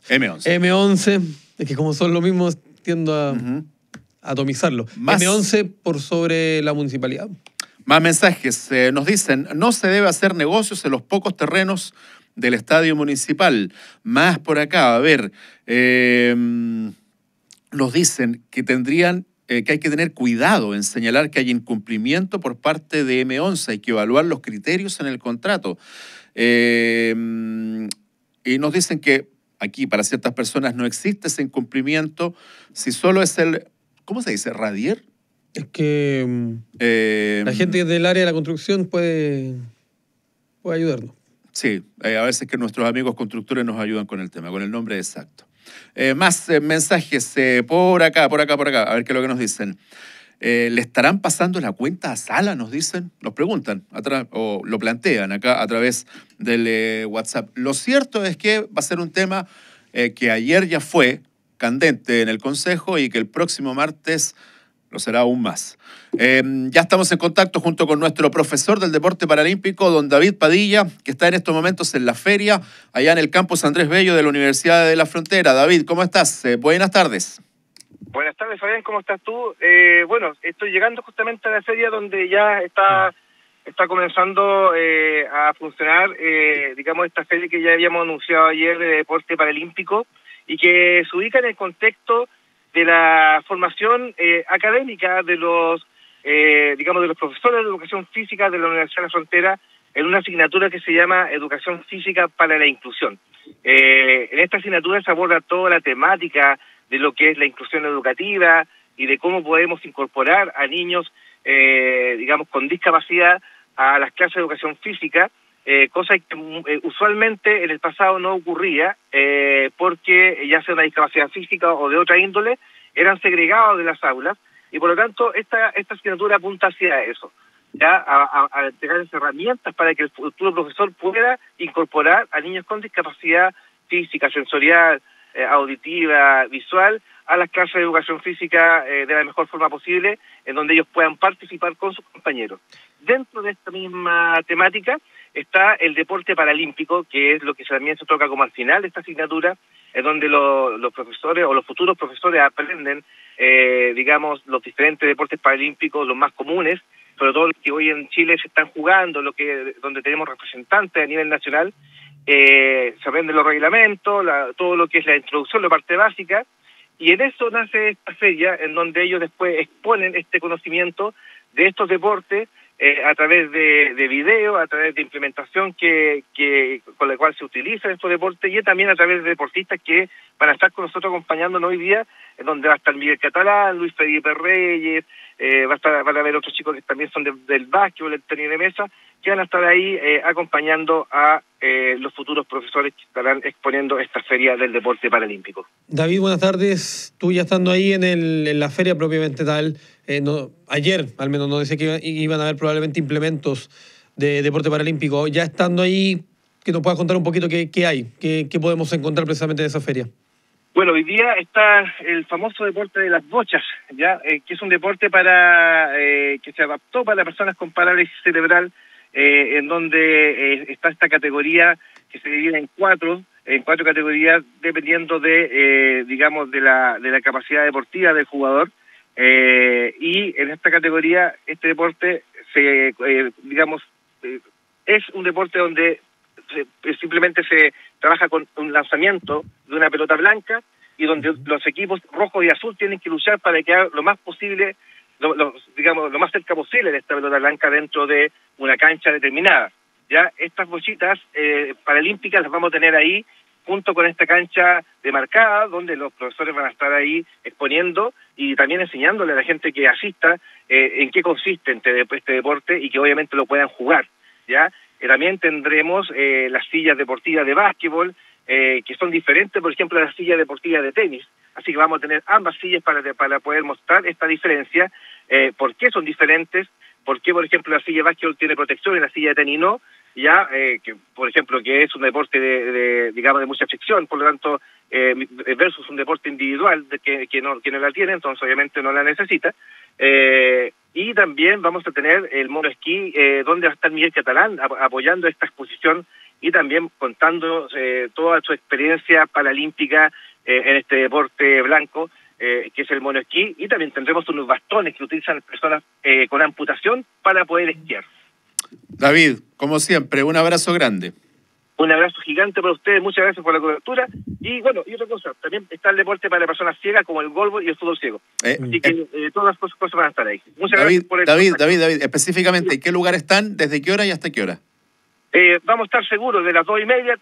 M11. M11, es que como son los mismos tiendo a atomizarlo. M11 por sobre la municipalidad. Más mensajes. Eh, nos dicen, no se debe hacer negocios en los pocos terrenos del estadio municipal. Más por acá, a ver, em, nos dicen que tendrían eh, que hay que tener cuidado en señalar que hay incumplimiento por parte de M11, hay que evaluar los criterios en el contrato. Em, y nos dicen que aquí para ciertas personas no existe ese incumplimiento si solo es el, ¿cómo se dice? ¿Radier? Es que mm, eh, la gente del área de la construcción puede, puede ayudarnos. Sí, eh, a veces que nuestros amigos constructores nos ayudan con el tema, con el nombre exacto. Eh, más mensajes por acá, por acá, por acá, a ver qué es lo que nos dicen. Eh, ¿Le estarán pasando la cuenta a Sala, nos dicen? Nos preguntan, o lo plantean acá a través del eh, WhatsApp. Lo cierto es que va a ser un tema eh, que ayer ya fue candente en el Consejo y que el próximo martes lo será aún más. ya estamos en contacto junto con nuestro profesor del deporte paralímpico, don David Padilla, que está en estos momentos en la feria, allá en el campus Andrés Bello de la Universidad de la Frontera. David, ¿cómo estás? buenas tardes. Buenas tardes, Fabián, ¿cómo estás tú? Eh, bueno, estoy llegando justamente a la feria donde ya está está comenzando eh, a funcionar, eh, digamos, esta feria que ya habíamos anunciado ayer de deporte paralímpico y que se ubica en el contexto de la formación académica de los, digamos, de los profesores de educación física de la Universidad de la Frontera en una asignatura que se llama Educación Física para la Inclusión. en esta asignatura se aborda toda la temática de lo que es la inclusión educativa y de cómo podemos incorporar a niños, eh, digamos, con discapacidad a las clases de educación física, eh, cosa que eh, usualmente en el pasado no ocurría, eh, porque ya sea una discapacidad física o de otra índole, eran segregados de las aulas, y por lo tanto esta, esta asignatura apunta hacia eso, ya a, a, herramientas para que el futuro profesor pueda incorporar a niños con discapacidad física, sensorial, eh, auditiva, visual, a las clases de educación física eh, de la mejor forma posible, en donde ellos puedan participar con sus compañeros. Dentro de esta misma temática está el deporte paralímpico, que es lo que también se toca como al final de esta asignatura, en donde los profesores o los futuros profesores aprenden, eh, digamos, los diferentes deportes paralímpicos, los más comunes, sobre todo los que hoy en Chile se están jugando, lo que donde tenemos representantes a nivel nacional, eh, se aprenden los reglamentos, todo lo que es la introducción, la parte básica, y en eso nace esta feria en donde ellos después exponen este conocimiento de estos deportes eh, a través de, de video, a través de implementación que, que con la cual se utiliza estos deportes y también a través de deportistas que van a estar con nosotros acompañándonos hoy día, en donde va a estar Miguel Catalán, Luis Felipe Reyes, eh, va a estar, van a haber otros chicos que también son del básquetbol, del tenis de mesa, que van a estar ahí eh, acompañando a eh, los futuros profesores que estarán exponiendo esta feria del deporte paralímpico. David, buenas tardes. Tú ya estando ahí en, el, en la feria propiamente tal, eh, no, ayer al menos nos decía que iban a haber probablemente implementos de deporte paralímpico. Ya estando ahí, que nos puedas contar un poquito qué, qué hay, qué, qué podemos encontrar precisamente en esa feria. Bueno, hoy día está el famoso deporte de las bochas, ya eh, que es un deporte para eh, que se adaptó para personas con parálisis cerebral, eh, en donde está esta categoría que se divide en cuatro, en cuatro categorías dependiendo de, digamos, de la de la capacidad deportiva del jugador. y en esta categoría, este deporte se, digamos, es un deporte donde simplemente se trabaja con un lanzamiento de una pelota blanca y donde los equipos rojos y azul tienen que luchar para quedar lo más posible, lo, digamos, lo más cerca posible de esta pelota blanca dentro de una cancha determinada. Ya estas bochitas eh, paralímpicas las vamos a tener ahí junto con esta cancha demarcada, donde los profesores van a estar ahí exponiendo y también enseñándole a la gente que asista eh, en qué consiste este, este deporte y que obviamente lo puedan jugar. ¿ya? También tendremos eh, las sillas deportivas de básquetbol, eh, que son diferentes, por ejemplo, a las sillas deportivas de tenis. Así que vamos a tener ambas sillas para, para poder mostrar esta diferencia, eh, por qué son diferentes, por qué, por ejemplo, la silla de básquetbol tiene protección y la silla de tenis no, ya, eh, que, por ejemplo, que es un deporte de, digamos, de mucha fricción, por lo tanto, eh, versus un deporte individual de que, que, no, que no la tiene, entonces obviamente no la necesita. Eh, y también vamos a tener el mono esquí, eh, donde va a estar Miguel Catalán apoyando esta exposición y también contando eh, toda su experiencia paralímpica eh, en este deporte blanco, que es el mono esquí. Y también tendremos unos bastones que utilizan personas con amputación para poder esquiar. David, como siempre, un abrazo grande. Un abrazo gigante para ustedes, muchas gracias por la cobertura. Y bueno, y otra cosa, también está el deporte para personas ciegas como el golf y el fútbol ciego. Eh, Así que eh, eh todas las cosas, cosas, van a estar ahí. Muchas David, gracias por el David, David, David, específicamente, ¿en qué lugar están? ¿Desde qué hora y hasta qué hora? Vamos a estar seguros de las dos y media.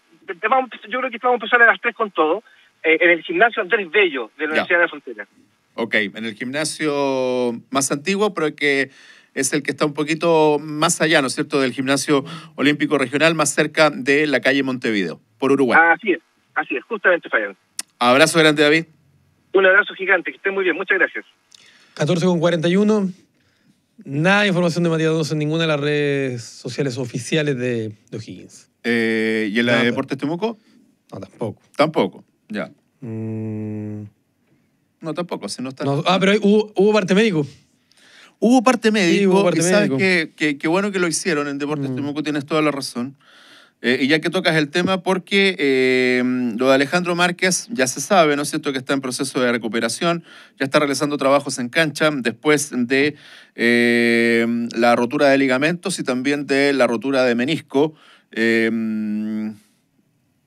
Vamos, yo creo que vamos a empezar a las tres con todo. En el gimnasio Andrés Bello de la Universidad de la Frontera. Ok, en el gimnasio más antiguo, pero que es el que está un poquito más allá, ¿no es cierto?, del gimnasio olímpico regional, más cerca de la calle Montevideo, por Uruguay. Así es, así es, justamente, Fabián. Abrazo grande, David. Un abrazo gigante, que estén muy bien, muchas gracias. 14 con 41. Nada de información de Matías Donoso en ninguna de las redes sociales oficiales de, de O'Higgins. Eh, ¿Y en la Nada. de Deportes Temuco? No, tampoco. Tampoco, ya. Mm, No, tampoco, si no está. no, ah, pero hay- hubo, hubo parte médico. Hubo parte médico, hubo parte y sabes que, que- que bueno que lo hicieron en Deportes Mm. Temuco, tienes toda la razón. Eh, y ya que tocas el tema, porque eh, lo de Alejandro Márquez ya se sabe, ¿no es cierto?, que está en proceso de recuperación, ya está realizando trabajos en cancha después de eh, la rotura de ligamentos y también de la rotura de menisco. eh,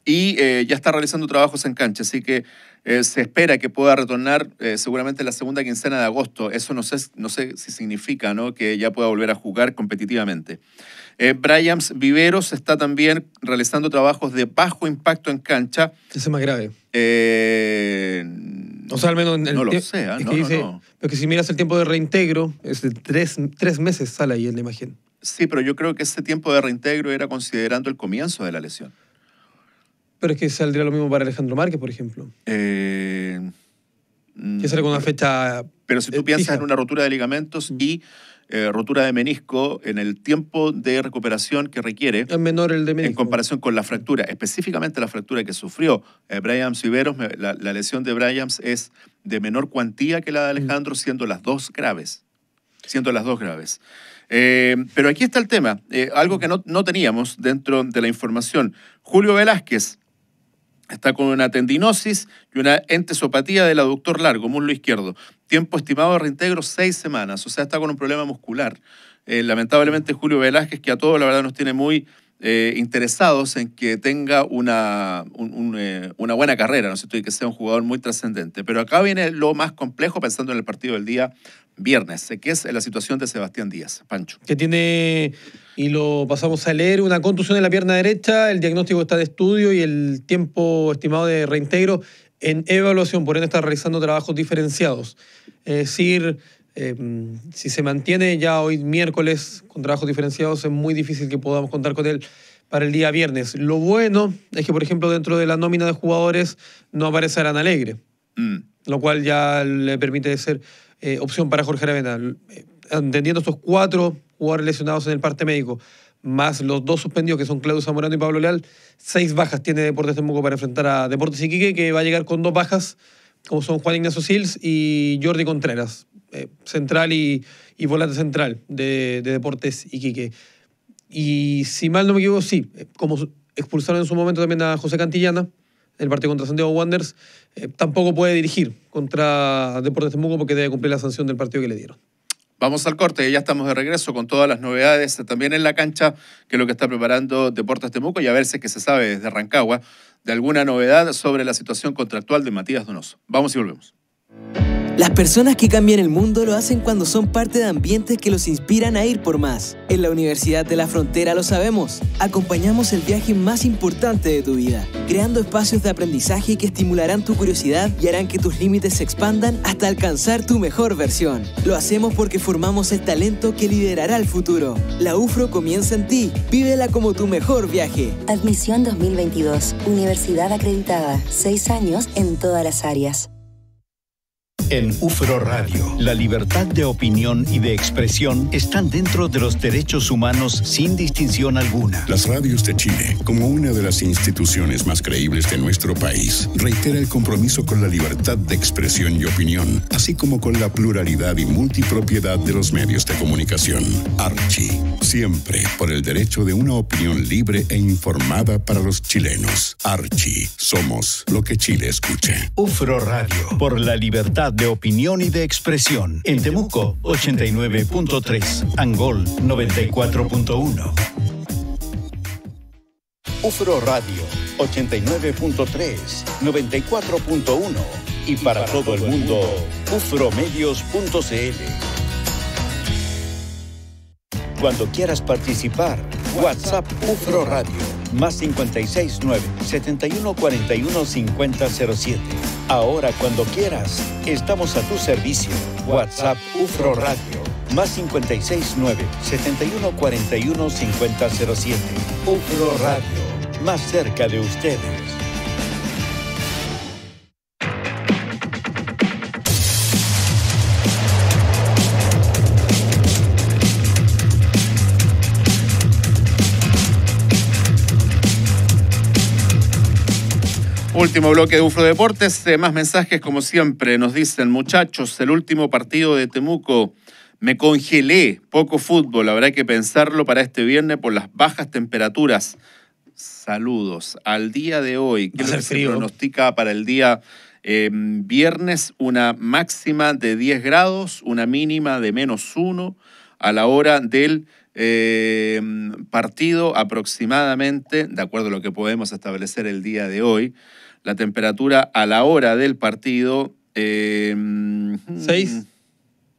y eh, ya está realizando trabajos en cancha, así que eh, se espera que pueda retornar eh, seguramente la segunda quincena de agosto. Eso no sé, no sé si significa ¿no? que ya pueda volver a jugar competitivamente. Eh, Bryans Viveros está también realizando trabajos de bajo impacto en cancha. Ese es más grave. Eh, O sea, al menos en el no lo sé, ¿ah? es no, que no, dice, no. Pero que si miras el tiempo de reintegro, es de tres, tres meses sale ahí en la imagen. Sí, pero yo creo que ese tiempo de reintegro era considerando el comienzo de la lesión. Pero es que saldría lo mismo para Alejandro Márquez, por ejemplo. Eh, Que sale con una fecha. Pero si tú eh, piensas fija. en una rotura de ligamentos Mm. y eh, rotura de menisco, en el tiempo de recuperación que requiere, Es menor el de en menisco. comparación con la fractura, específicamente la fractura que sufrió eh, Brian Viveros, me- la, la lesión de Brian es de menor cuantía que la Mm. de Alejandro, siendo las dos graves. Siendo las dos graves. Eh, pero aquí está el tema, algo que no, no teníamos dentro de la información. Julio Velázquez está con una tendinosis y una entesopatía del aductor largo, muslo izquierdo. Tiempo estimado de reintegro, seis semanas. O sea, está con un problema muscular. Eh, lamentablemente, Julio Velázquez, que a todos la verdad nos tiene muy eh, interesados en que tenga una, un- un, eh, una buena carrera, ¿no es cierto? Y que sea un jugador muy trascendente. Pero acá viene lo más complejo pensando en el partido del día viernes, eh, que es la situación de Sebastián Díaz. Pancho. que tiene, y lo pasamos a leer, una contusión en la pierna derecha, el diagnóstico está de estudio y el tiempo estimado de reintegro en evaluación, por ende está realizando trabajos diferenciados. Es decir, eh, si se mantiene ya hoy miércoles con trabajos diferenciados, es muy difícil que podamos contar con él para el día viernes. Lo bueno es que, por ejemplo, dentro de la nómina de jugadores no aparece Arán Alegre Mm. lo cual ya le permite ser eh, opción para Jorge Aravena. Eh, Entendiendo estos cuatro jugadores lesionados en el parte médico, más los dos suspendidos que son Claudio Zamorano y Pablo Leal, seis bajas tiene Deportes Temuco para enfrentar a Deportes Iquique, que va a llegar con dos bajas, como son Juan Ignacio Sils y Jordi Contreras, eh, central y, y volante central de, de Deportes Iquique. Y si mal no me equivoco, sí, eh, como expulsaron en su momento también a José Cantillana, el partido contra Santiago Wanderers, eh, tampoco puede dirigir contra Deportes Temuco porque debe cumplir la sanción del partido que le dieron. Vamos al corte ya estamos de regreso con todas las novedades eh, también en la cancha, que es lo que está preparando Deportes Temuco y a ver si es que se sabe desde Rancagua de alguna novedad sobre la situación contractual de Matías Donoso. Vamos y volvemos. Las personas que cambian el mundo lo hacen cuando son parte de ambientes que los inspiran a ir por más. En la Universidad de la Frontera lo sabemos. Acompañamos el viaje más importante de tu vida, creando espacios de aprendizaje que estimularán tu curiosidad y harán que tus límites se expandan hasta alcanzar tu mejor versión. Lo hacemos porque formamos el talento que liderará el futuro. La UFRO comienza en ti. Vívela como tu mejor viaje. Admisión 2022. Universidad acreditada. Seis años en todas las áreas. En UFRO Radio, la libertad de opinión y de expresión están dentro de los derechos humanos sin distinción alguna. Las radios de Chile, como una de las instituciones más creíbles de nuestro país, reitera el compromiso con la libertad de expresión y opinión, así como con la pluralidad y multipropiedad de los medios de comunicación. Archie, siempre por el derecho de una opinión libre e informada para los chilenos. Archie, somos lo que Chile escucha. UFRO Radio, por la libertad de opinión y de expresión. En Temuco, 89.3. Angol, 94.1. UFRO Radio, 89.3, 94.1. Y para todo el mundo, ufromedios.cl. Cuando quieras participar, WhatsApp UFRO Radio, más 569 7141 5007. Ahora cuando quieras, estamos a tu servicio. WhatsApp UFRO Radio, más 569 7141 5007. UFRO Radio, más cerca de ustedes. Último bloque de UFRO Deportes. eh, más mensajes, como siempre, nos dicen, muchachos, el último partido de Temuco. Me congelé, poco fútbol, habrá que pensarlo para este viernes por las bajas temperaturas. Saludos. Al día de hoy, ¿qué se pronostica para el día eh, viernes? Una máxima de 10 grados, una mínima de menos 1 a la hora del eh, partido aproximadamente, de acuerdo a lo que podemos establecer el día de hoy, la temperatura a la hora del partido... Eh, Seis.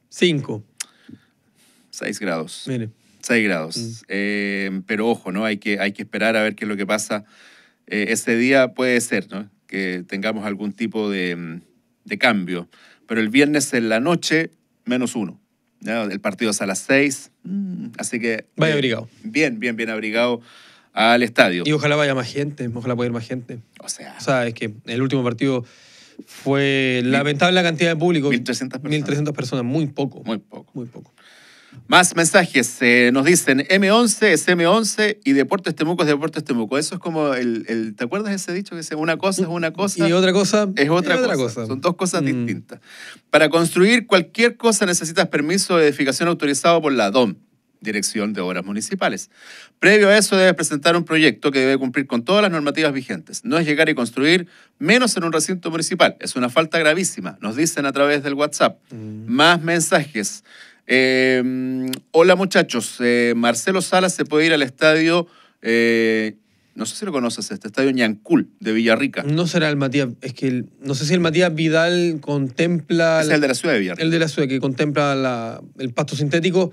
Cinco. 6 grados. Mire. 6 grados. Eh, pero ojo, ¿no? Hay que, hay que esperar a ver qué es lo que pasa. Eh, ese día puede ser, ¿no? Que tengamos algún tipo de, mm, de cambio. Pero el viernes en la noche, menos uno. ¿ya? El partido es a las 6. así que. Vaya abrigado. Bien, bien, bien abrigado al estadio. Y ojalá vaya más gente, ojalá pueda ir más gente. O sea, O sea, es que el último partido fue lamentable la cantidad de público. 1.300 personas. 1.300 personas, muy poco. muy poco. Muy poco. Más mensajes. eh, nos dicen M11 es M11 y Deportes Temuco es Deportes Temuco. Eso es como el, el- ¿Te acuerdas ese dicho que dice una cosa es una cosa? Y otra cosa es otra, cosa. Son dos cosas Mm. distintas. Para construir cualquier cosa necesitas permiso de edificación autorizado por la DOM, Dirección de Obras Municipales. Previo a eso debes presentar un proyecto que debe cumplir con todas las normativas vigentes. No es llegar y construir menos en un recinto municipal. Es una falta gravísima. Nos dicen a través del WhatsApp. Mm. Más mensajes. Eh, hola muchachos, Eh, Marcelo Salas se puede ir al estadio, eh, no sé si lo conoces, este estadio Ñancul de Villarrica. No será el Matías, es que el- no sé si el Matías Vidal contempla... Es el de la ciudad de Villarrica. el de la ciudad, que contempla la- el pasto sintético,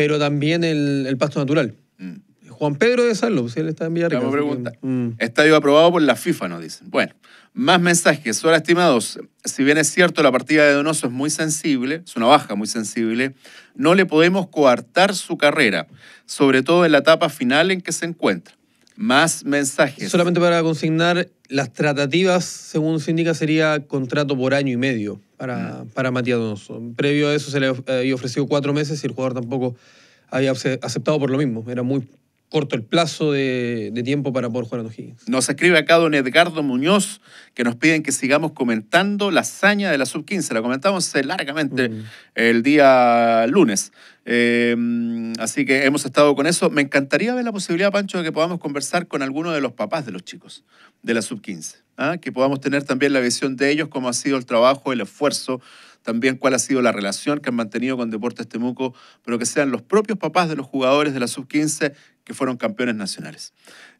pero también el, el pasto natural. Mm. Juan Pedro de Sallo, si él está en que, preguntar. mm. Estadio aprobado por la FIFA, nos dicen. Bueno, más mensajes. Hola, estimados. Si bien es cierto, la partida de Donoso es muy sensible, es una baja muy sensible, no le podemos coartar su carrera, sobre todo en la etapa final en que se encuentra. Más mensajes. Solamente para consignar, las tratativas, según se indica, sería contrato por año y medio. Para, para Matías Donoso. Previo a eso se le había ofrecido cuatro meses y el jugador tampoco había ace- aceptado por lo mismo. Era muy corto el plazo de, de tiempo para poder jugar en O'Higgins. Nos escribe acá don Edgardo Muñoz, que nos piden que sigamos comentando la hazaña de la sub-15. La comentamos eh, largamente Mm. el día lunes. Eh, así que hemos estado con eso. Me encantaría ver la posibilidad, Pancho, de que podamos conversar con alguno de los papás de los chicos de la sub-15. ¿ah? Que podamos tener también la visión de ellos, cómo ha sido el trabajo, el esfuerzo, también cuál ha sido la relación que han mantenido con Deportes Temuco, pero que sean los propios papás de los jugadores de la sub-15 que fueron campeones nacionales.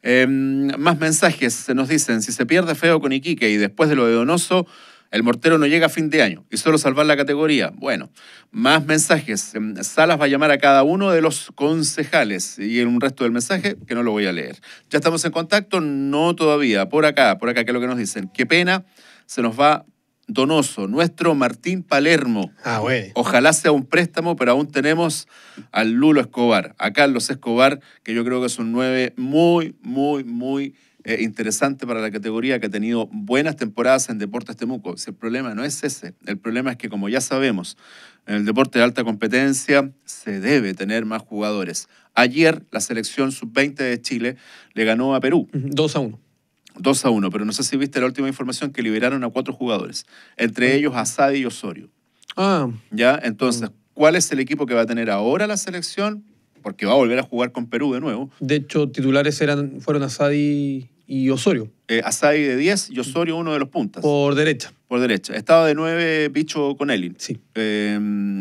Eh, más mensajes se nos dicen, si se pierde feo con Iquique y después de lo de Donoso, el mortero no llega a fin de año y solo salvar la categoría. Bueno, más mensajes. Em, Salas va a llamar a cada uno de los concejales y en un resto del mensaje que no lo voy a leer. ¿Ya estamos en contacto? No todavía. Por acá, por acá, ¿qué es lo que nos dicen? Qué pena, se nos va Donoso, nuestro Martín Palermo. Ah, bueno. Ojalá sea un préstamo, pero aún tenemos al Lulo Escobar, a Carlos Escobar, que yo creo que es un 9 muy, muy, muy eh, interesante para la categoría, que ha tenido buenas temporadas en Deportes Temuco. Si el problema no es ese, el problema es que, como ya sabemos, en el deporte de alta competencia se debe tener más jugadores. Ayer la selección sub-20 de Chile le ganó a Perú. Ujú, Dos a uno. 2 a 1, pero no sé si viste la última información que liberaron a cuatro jugadores, entre ellos a Sadi y Osorio. Ah, ¿Ya? Entonces, ¿cuál es el equipo que va a tener ahora la selección? Porque va a volver a jugar con Perú de nuevo. de hecho, titulares eran, fueron Asadi y Osorio, Eh, Asadi de 10 y Osorio uno de los puntas, por derecha. por derecha. Estaba de 9 Bicho con Elin. Sí. Eh,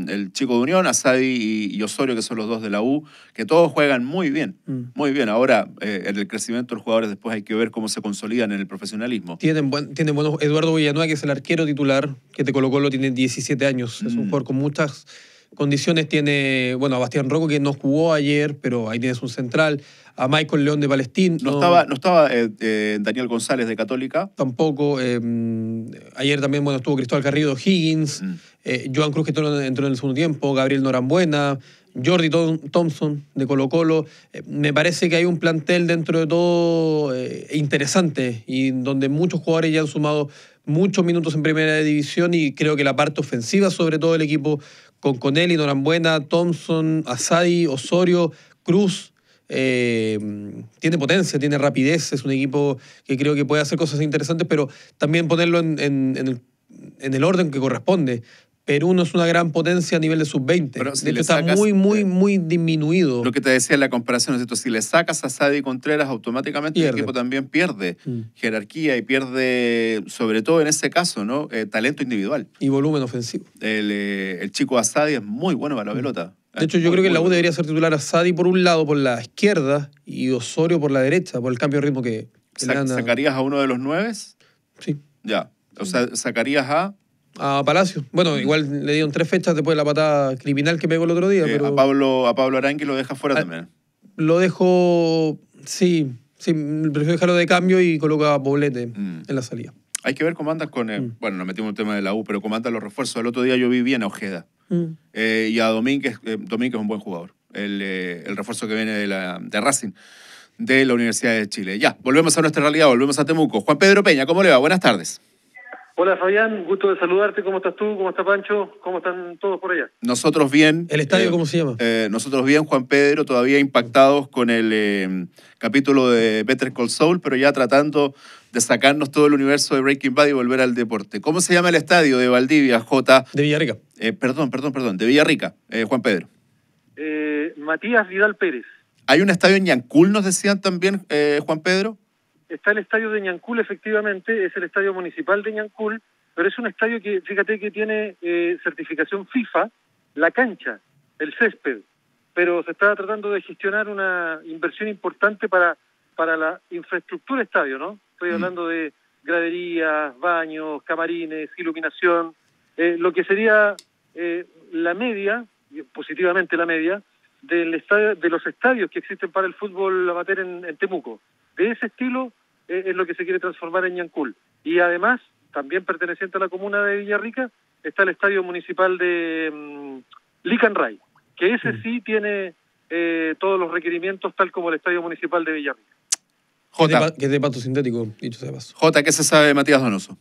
el chico de Unión, Asadi y, y Osorio, que son los dos de la U, que todos juegan muy bien. Mm. Muy bien. Ahora, eh, en el crecimiento de los jugadores después hay que ver cómo se consolidan en el profesionalismo. Tienen, buen, tienen buenos. Eduardo Villanueva, que es el arquero titular, que te colocó, lo tiene 17 años. Es un Mm. jugador con muchas condiciones. Tiene, bueno, a Bastián Rocco, que no jugó ayer, pero ahí tienes un central. A Michael León de Palestín. No estaba, no estaba eh, eh, Daniel González de Católica. Tampoco. eh, ayer también, bueno, estuvo Cristóbal Garrido Higgins. Mm. Joan Cruz, que entró, entró en el segundo tiempo. Gabriel Norambuena. Jordi Thompson de Colo Colo. Me parece que hay un plantel dentro de todo interesante y donde muchos jugadores ya han sumado muchos minutos en primera división y creo que la parte ofensiva, sobre todo el equipo con Conelli, Norambuena, Thompson, Asadi, Osorio, Cruz, eh, tiene potencia, tiene rapidez, es un equipo que creo que puede hacer cosas interesantes, pero también ponerlo en, en- el orden que corresponde. Perú no es una gran potencia a nivel de sub-20. Pero si está muy, muy, eh, muy disminuido. Lo que te decía en la comparación, ¿no es cierto? si le sacas a Sadi Contreras, automáticamente el equipo también pierde Mm. jerarquía y pierde, sobre todo en ese caso, ¿no? Eh, talento individual. Y volumen ofensivo. El, eh, el chico Asadi es muy bueno para la pelota. Mm. De hecho, yo creo que la U debería ser titular a Sadi por un lado, por la izquierda, y Osorio por la derecha, por el cambio de ritmo que, que ¿Sacarías a uno de los nueves? sí, Ya. O sea, sacarías a, a Palacio. Bueno, igual le dieron tres fechas después de la patada criminal que pegó el otro día, eh, pero a Pablo a Pablo Arangui lo deja fuera Ah, también. lo dejo, sí, sí, prefiero dejarlo de cambio y coloco a Poblete Mm. en la salida. Hay que ver cómo andas con... Mm. Bueno, nos metimos en el tema de la U, pero cómo andan los refuerzos. El otro día yo vi bien a Ojeda. Mm. Eh, y a Domínguez, eh, Domínguez es un buen jugador. El, eh, el refuerzo que viene de, la, de Racing, de la Universidad de Chile. Ya, volvemos a nuestra realidad, volvemos a Temuco. Juan Pedro Peña, ¿cómo le va? Buenas tardes. Hola Fabián, gusto de saludarte. ¿Cómo estás tú? ¿Cómo está Pancho? ¿Cómo están todos por allá? Nosotros bien. ¿El estadio eh, cómo se llama? eh, nosotros bien, Juan Pedro, todavía impactados con el eh, capítulo de Better Call Saul, pero ya tratando de sacarnos todo el universo de Breaking Bad y volver al deporte. ¿Cómo se llama el estadio de Valdivia, J? De Villarrica. Eh, perdón, perdón, perdón, de Villarrica, eh, Juan Pedro. Eh, Matías Vidal Pérez. Hay un estadio en Yancul, nos decían también, eh, Juan Pedro. Está el estadio de Ñancul, efectivamente, es el estadio municipal de Ñancul, pero es un estadio que, fíjate que tiene eh, certificación FIFA, la cancha, el césped, pero se está tratando de gestionar una inversión importante para, para la infraestructura estadio, ¿no? Estoy Mm. hablando de graderías, baños, camarines, iluminación, eh, lo que sería eh, la media, positivamente la media, del estadio, de los estadios que existen para el fútbol amateur en, en Temuco. De ese estilo eh, es lo que se quiere transformar en Ñancul. Y además, también perteneciente a la comuna de Villarrica, está el estadio municipal de mm, Licanray, que ese sí tiene eh, todos los requerimientos tal como el estadio municipal de Villarrica. J, que es de pato sintético, dicho sea paso. J, ¿qué se sabe de Matías Donoso?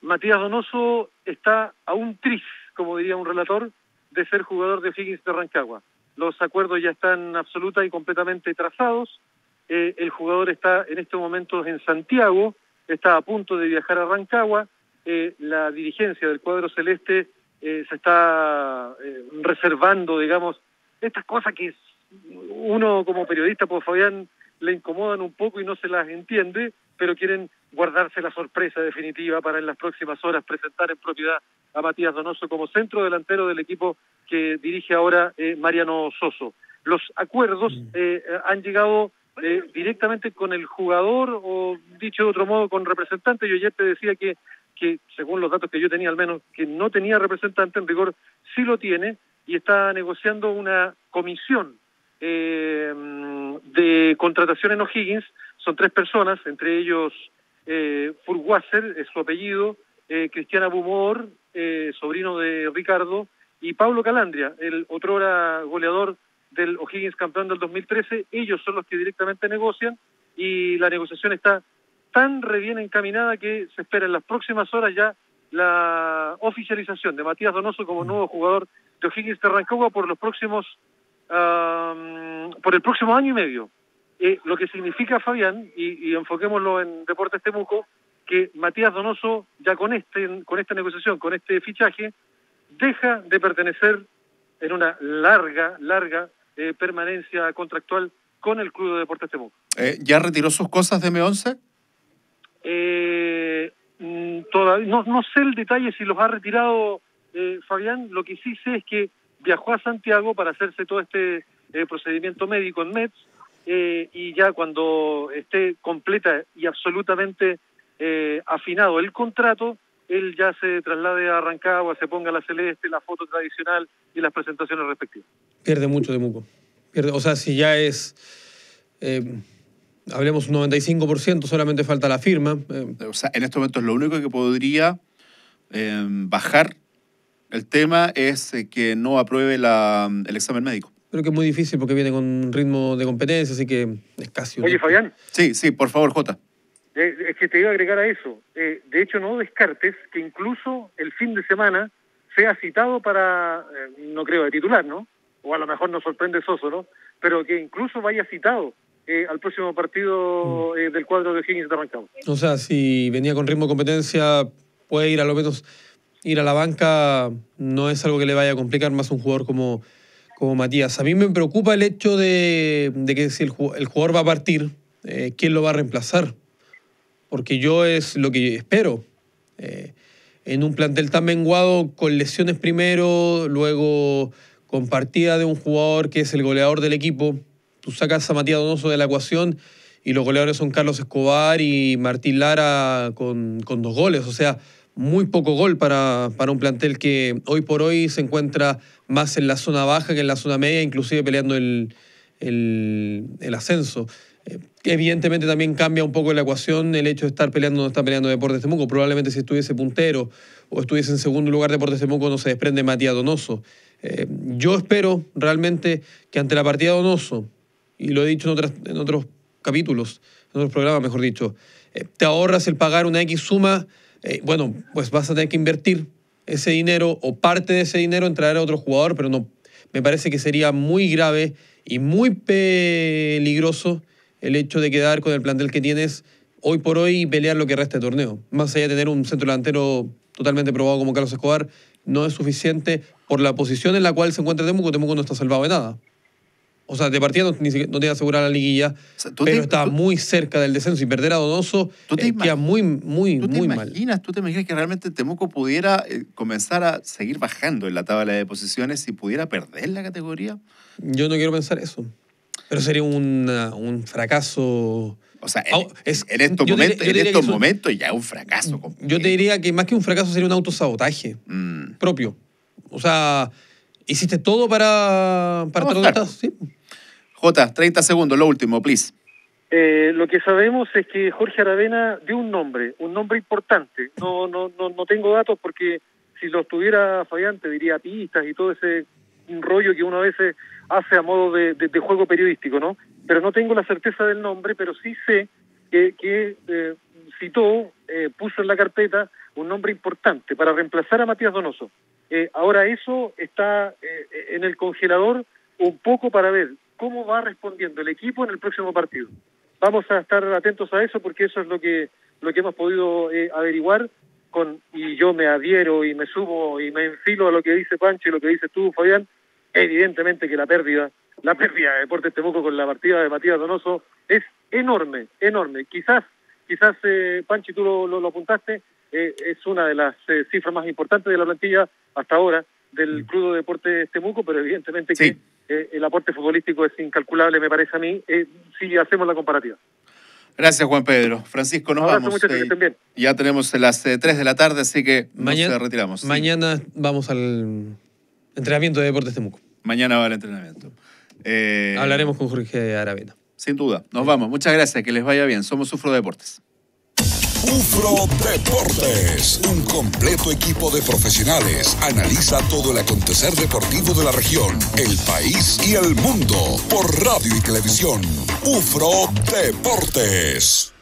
Matías Donoso está a un tris, como diría un relator, de ser jugador de Higgins de Rancagua. Los acuerdos ya están absoluta y completamente trazados. Eh, el jugador está en estos momentos en Santiago, está a punto de viajar a Rancagua. Eh, la dirigencia del cuadro celeste eh, se está eh, reservando, digamos, estas cosas que uno como periodista, pues Fabián, le incomodan un poco y no se las entiende, pero quieren guardarse la sorpresa definitiva para en las próximas horas presentar en propiedad a Matías Donoso como centro delantero del equipo que dirige ahora eh, Mariano Soso. Los acuerdos eh, han llegado eh, directamente con el jugador o, dicho de otro modo, con representante. Yo ayer te decía que, que, según los datos que yo tenía al menos, que no tenía representante, en rigor sí lo tiene y está negociando una comisión eh, de contratación en O'Higgins. Son tres personas, entre ellos eh, Furwasser, es su apellido, eh, Cristiana Bumor, eh, sobrino de Ricardo, y Pablo Calandria, el otrora goleador del O'Higgins campeón del 2013. Ellos son los que directamente negocian y la negociación está tan re bien encaminada que se espera en las próximas horas ya la oficialización de Matías Donoso como nuevo jugador de O'Higgins de Rancagua por los próximos um, por el próximo año y medio. Eh, lo que significa, Fabián, y, y, enfoquémoslo en Deportes Temuco, que Matías Donoso, ya con, este, con esta negociación, con este fichaje, deja de pertenecer en una larga, larga eh, permanencia contractual con el Club de Deportes Temuco. Eh, ¿Ya retiró sus cosas de M11? Eh, todavía, no, no sé el detalle si los ha retirado eh, Fabián, lo que sí sé es que viajó a Santiago para hacerse todo este eh, procedimiento médico en MEDS eh, y ya cuando esté completa y absolutamente eh, afinado el contrato, él ya se traslade a Rancagua, se ponga la celeste, la foto tradicional y las presentaciones respectivas. Pierde mucho de Muco. Pierde, o sea, si ya es, eh, hablemos un 95%, solamente falta la firma. Eh, O sea, en este momento es lo único que podría eh, bajar el tema es eh, que no apruebe la, el examen médico. Creo que es muy difícil porque viene con un ritmo de competencia, así que es casi... Oye, Fabián. Sí, sí, por favor, Jota. Eh, es que te iba a agregar a eso. Eh, de hecho, no descartes que incluso el fin de semana sea citado para, eh, no creo de titular, ¿no? O a lo mejor nos sorprende Soso, ¿no? pero que incluso vaya citado eh, al próximo partido Mm. eh, del cuadro de Higgins de Rancagua. O sea, si venía con ritmo de competencia, puede ir a lo menos ir a la banca, no es algo que le vaya a complicar más a un jugador como, como Matías. A mí me preocupa el hecho de, de que si el, el jugador va a partir, eh, ¿quién lo va a reemplazar? Porque yo es lo que espero. Eh, en un plantel tan menguado, con lesiones primero, luego con partida de un jugador que es el goleador del equipo, tú sacas a Matías Donoso de la ecuación y los goleadores son Carlos Escobar y Martín Lara con, dos goles. O sea, muy poco gol para, para un plantel que hoy por hoy se encuentra más en la zona baja que en la zona media, inclusive peleando el, el, el ascenso. Evidentemente también cambia un poco la ecuación el hecho de estar peleando donde está peleando Deportes Temuco. Probablemente si estuviese puntero o estuviese en segundo lugar Deportes Temuco no se desprende Matías Donoso. Eh, yo espero realmente que ante la partida Donoso, y lo he dicho en otros capítulos, en otros programas mejor dicho, eh, te ahorras el pagar una X suma, eh, bueno, pues vas a tener que invertir ese dinero o parte de ese dinero en traer a otro jugador, pero no, me parece que sería muy grave y muy peligroso el hecho de quedar con el plantel que tienes hoy por hoy y pelear lo que resta de torneo. Más allá de tener un centro delantero totalmente probado como Carlos Escobar, no es suficiente por la posición en la cual se encuentra Temuco. Temuco no está salvado de nada. O sea, de partida no, ni no tiene asegurada la liguilla, pero te- está tú- muy cerca del descenso y perder a Donoso ¿Tú te eh, queda muy, muy, ¿Tú te muy mal. imaginas, tú te imaginas que realmente Temuco pudiera eh, comenzar a seguir bajando en la tabla de posiciones y pudiera perder la categoría? Yo no quiero pensar eso. Pero sería una- un fracaso. O sea, en, es- en estos diría- momentos, en estos un- momentos ya es un fracaso. completo. Yo te diría que más que un fracaso sería un autosabotaje Mm. propio. O sea, hiciste todo para, para estar donde. Sí. Jota, 30 segundos, lo último, please. Eh, lo que sabemos es que Jorge Aravena dio un nombre, un nombre importante. No, no, no, no tengo datos porque si los tuviera Fabián te diría pistas y todo ese rollo que uno a veces hace a modo de, de- juego periodístico, ¿no? Pero no tengo la certeza del nombre, pero sí sé que, eh, citó, eh, puso en la carpeta un nombre importante para reemplazar a Matías Donoso. Eh, ahora eso está en el congelador un poco para ver cómo va respondiendo el equipo en el próximo partido. Vamos a estar atentos a eso porque eso es lo que lo que hemos podido averiguar con y yo me adhiero y me sumo y me enfilo a lo que dice Pancho y lo que dices tú, Fabián. Evidentemente que la pérdida, la pérdida de Deportes Temuco con la partida de Matías Donoso es enorme, enorme. Quizás, quizás eh, Pancho, y tú lo, lo- lo apuntaste, eh, es una de las eh, cifras más importantes de la plantilla hasta ahora del Club de Deportes Temuco, pero evidentemente Sí. que eh, el aporte futbolístico es incalculable, me parece a mí, eh, si hacemos la comparativa. Gracias, Juan Pedro. Francisco, nos Abrazo, vamos. muchachos, que Eh, estén bien. ya tenemos las eh, 3 de la tarde, así que Mañana, nos retiramos. Sí. mañana vamos al entrenamiento de Deportes Temuco. Mañana va el entrenamiento. Eh, Hablaremos con Jorge Aravena. Sin duda. Nos vamos. Muchas gracias. Que les vaya bien. Somos Sufro Deportes. UFRO Deportes, un completo equipo de profesionales. Analiza todo el acontecer deportivo de la región, el país y el mundo por radio y televisión. UFRO Deportes.